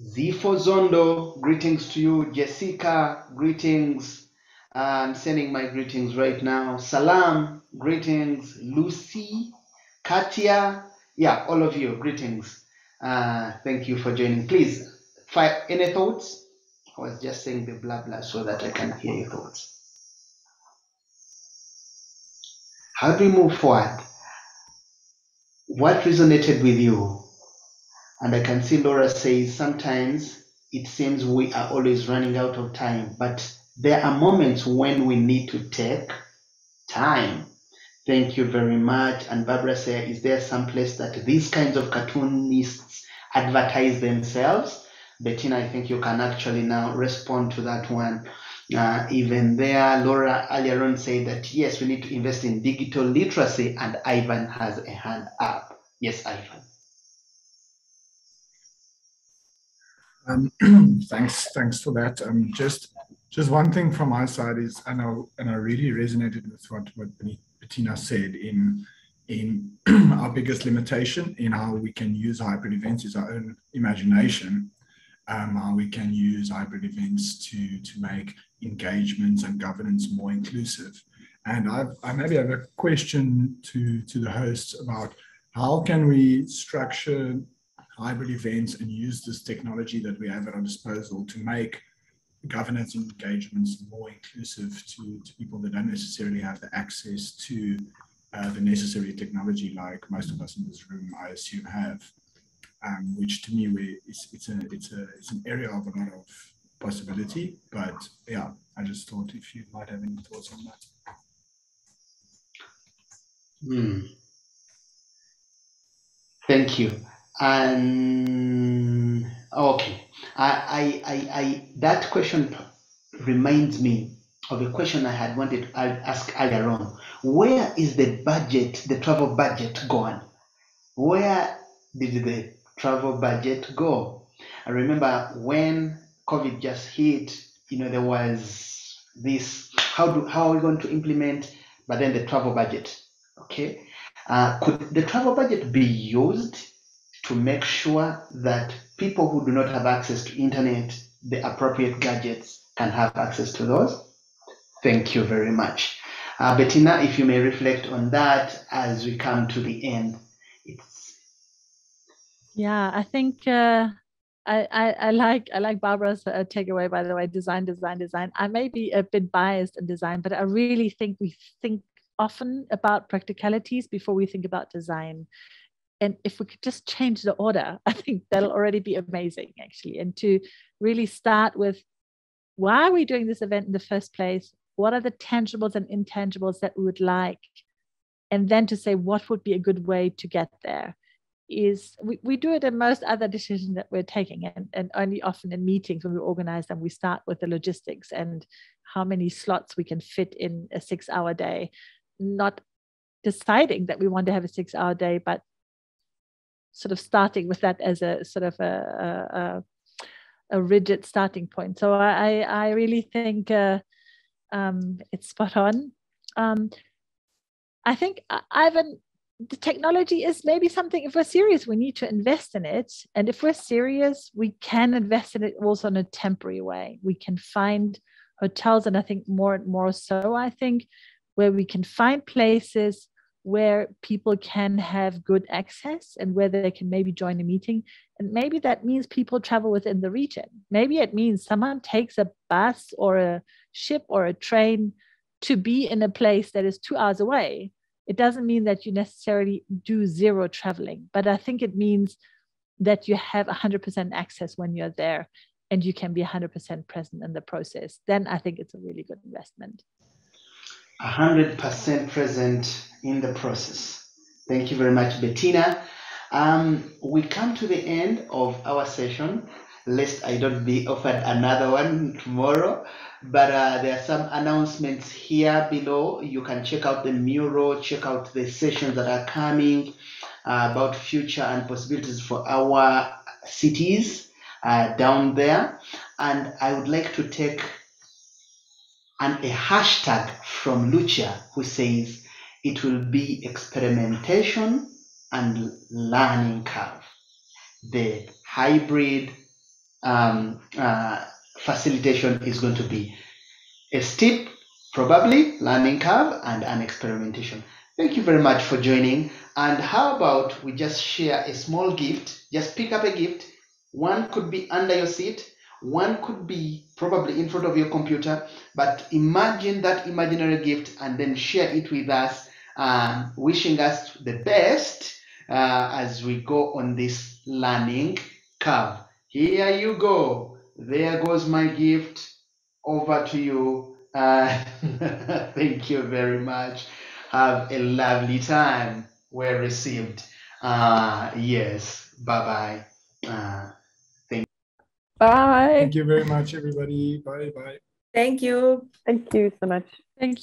Zifo Zondo, greetings to you. Jessica, greetings. I'm sending my greetings right now. Salam, greetings. Lucy, Katia, yeah, all of you, greetings. Uh, thank you for joining. Please, fire any thoughts? I was just saying the blah blah so that I can hear your thoughts. How do we move forward? what resonated with you? And I can see Laura says sometimes it seems we are always running out of time, but there are moments when we need to take time. Thank you very much. And Barbara said, is there some place that these kinds of cartoonists advertise themselves? Bettina, I think you can actually now respond to that one. Uh, even there, Laura earlier on said that yes, we need to invest in digital literacy, and Ivan has a hand up. Yes, Ivan. Um, *clears throat* thanks, thanks for that. Um, just, just one thing from my side is, I know, and I really resonated with what what Bettina said in in *clears throat* our biggest limitation in how we can use hybrid events is our own imagination. Um, how we can use hybrid events to to make engagements and governance more inclusive. And I've, I maybe have a question to to the hosts about how can we structure hybrid events and use this technology that we have at our disposal to make governance engagements more inclusive to, to people that don't necessarily have the access to uh, the necessary technology like most of us in this room, I assume, have. Um, which to me we, it's, it's, a, it's, a, it's an area of a lot of possibility. But yeah, I just thought if you might have any thoughts on that. Hmm. Thank you. And okay, I, I, I, I, that question reminds me of a question I had wanted to ask earlier on. Where is the budget, the travel budget gone? Where did the travel budget go? I remember when COVID just hit, you know, there was this, how do, how are we going to implement, but then the travel budget, okay? Uh, could the travel budget be used to make sure that people who do not have access to internet, the appropriate gadgets can have access to those. Thank you very much. Uh, Bettina, if you may reflect on that as we come to the end. It's... Yeah, I think uh, I, I, I, like I like Barbara's uh, takeaway. By the way, design, design, design. I may be a bit biased in design, but I really think we think often about practicalities before we think about design and if we could just change the order *laughs* i think that'll already be amazing actually. And to really start with why are we doing this event in the first place? What are the tangibles and intangibles that we would like? And then to say what would be a good way to get there is we, we do it in most other decisions that we're taking and, and only often in meetings when we organize them we start with the logistics and how many slots we can fit in a six hour day. Not deciding that we want to have a six hour day but sort of starting with that as a sort of a, a, a rigid starting point. So I, I really think uh, um, it's spot on. Um, I think uh, Ivan, the technology is maybe something. If we're serious, we need to invest in it, and if we're serious, we can invest in it also in a temporary way. We can find hotels, and I think more and more so. I think where we can find places where people can have good access and where they can maybe join a meeting. And maybe that means people travel within the region. Maybe it means someone takes a bus or a ship or a train to be in a place that is two hours away. It doesn't mean that you necessarily do zero traveling, but I think it means that you have 100% access when you're there and you can be 100% present in the process. Then I think it's a really good investment. 100% present in the process. Thank you very much, Bettina. Um, we come to the end of our session, lest I don't be offered another one tomorrow. But uh, there are some announcements here below. You can check out the mural, check out the sessions that are coming uh, about future and possibilities for our cities uh, down there. And I would like to take and a hashtag from Lucia who says it will be experimentation and learning curve. The hybrid um, uh, facilitation is going to be a steep, probably learning curve and an experimentation. Thank you very much for joining. And how about we just share a small gift? Just pick up a gift. One could be under your seat, one could be probably in front of your computer, but imagine that imaginary gift and then share it with us, uh, wishing us the best uh, as we go on this learning curve. Here you go. There goes my gift. over to you. Uh, *laughs* thank you very much. Have a lovely time. Well received. Uh, yes. Bye bye. Uh. Bye. Thank you very much, everybody. Bye bye. Thank you. Thank you so much. Thank you.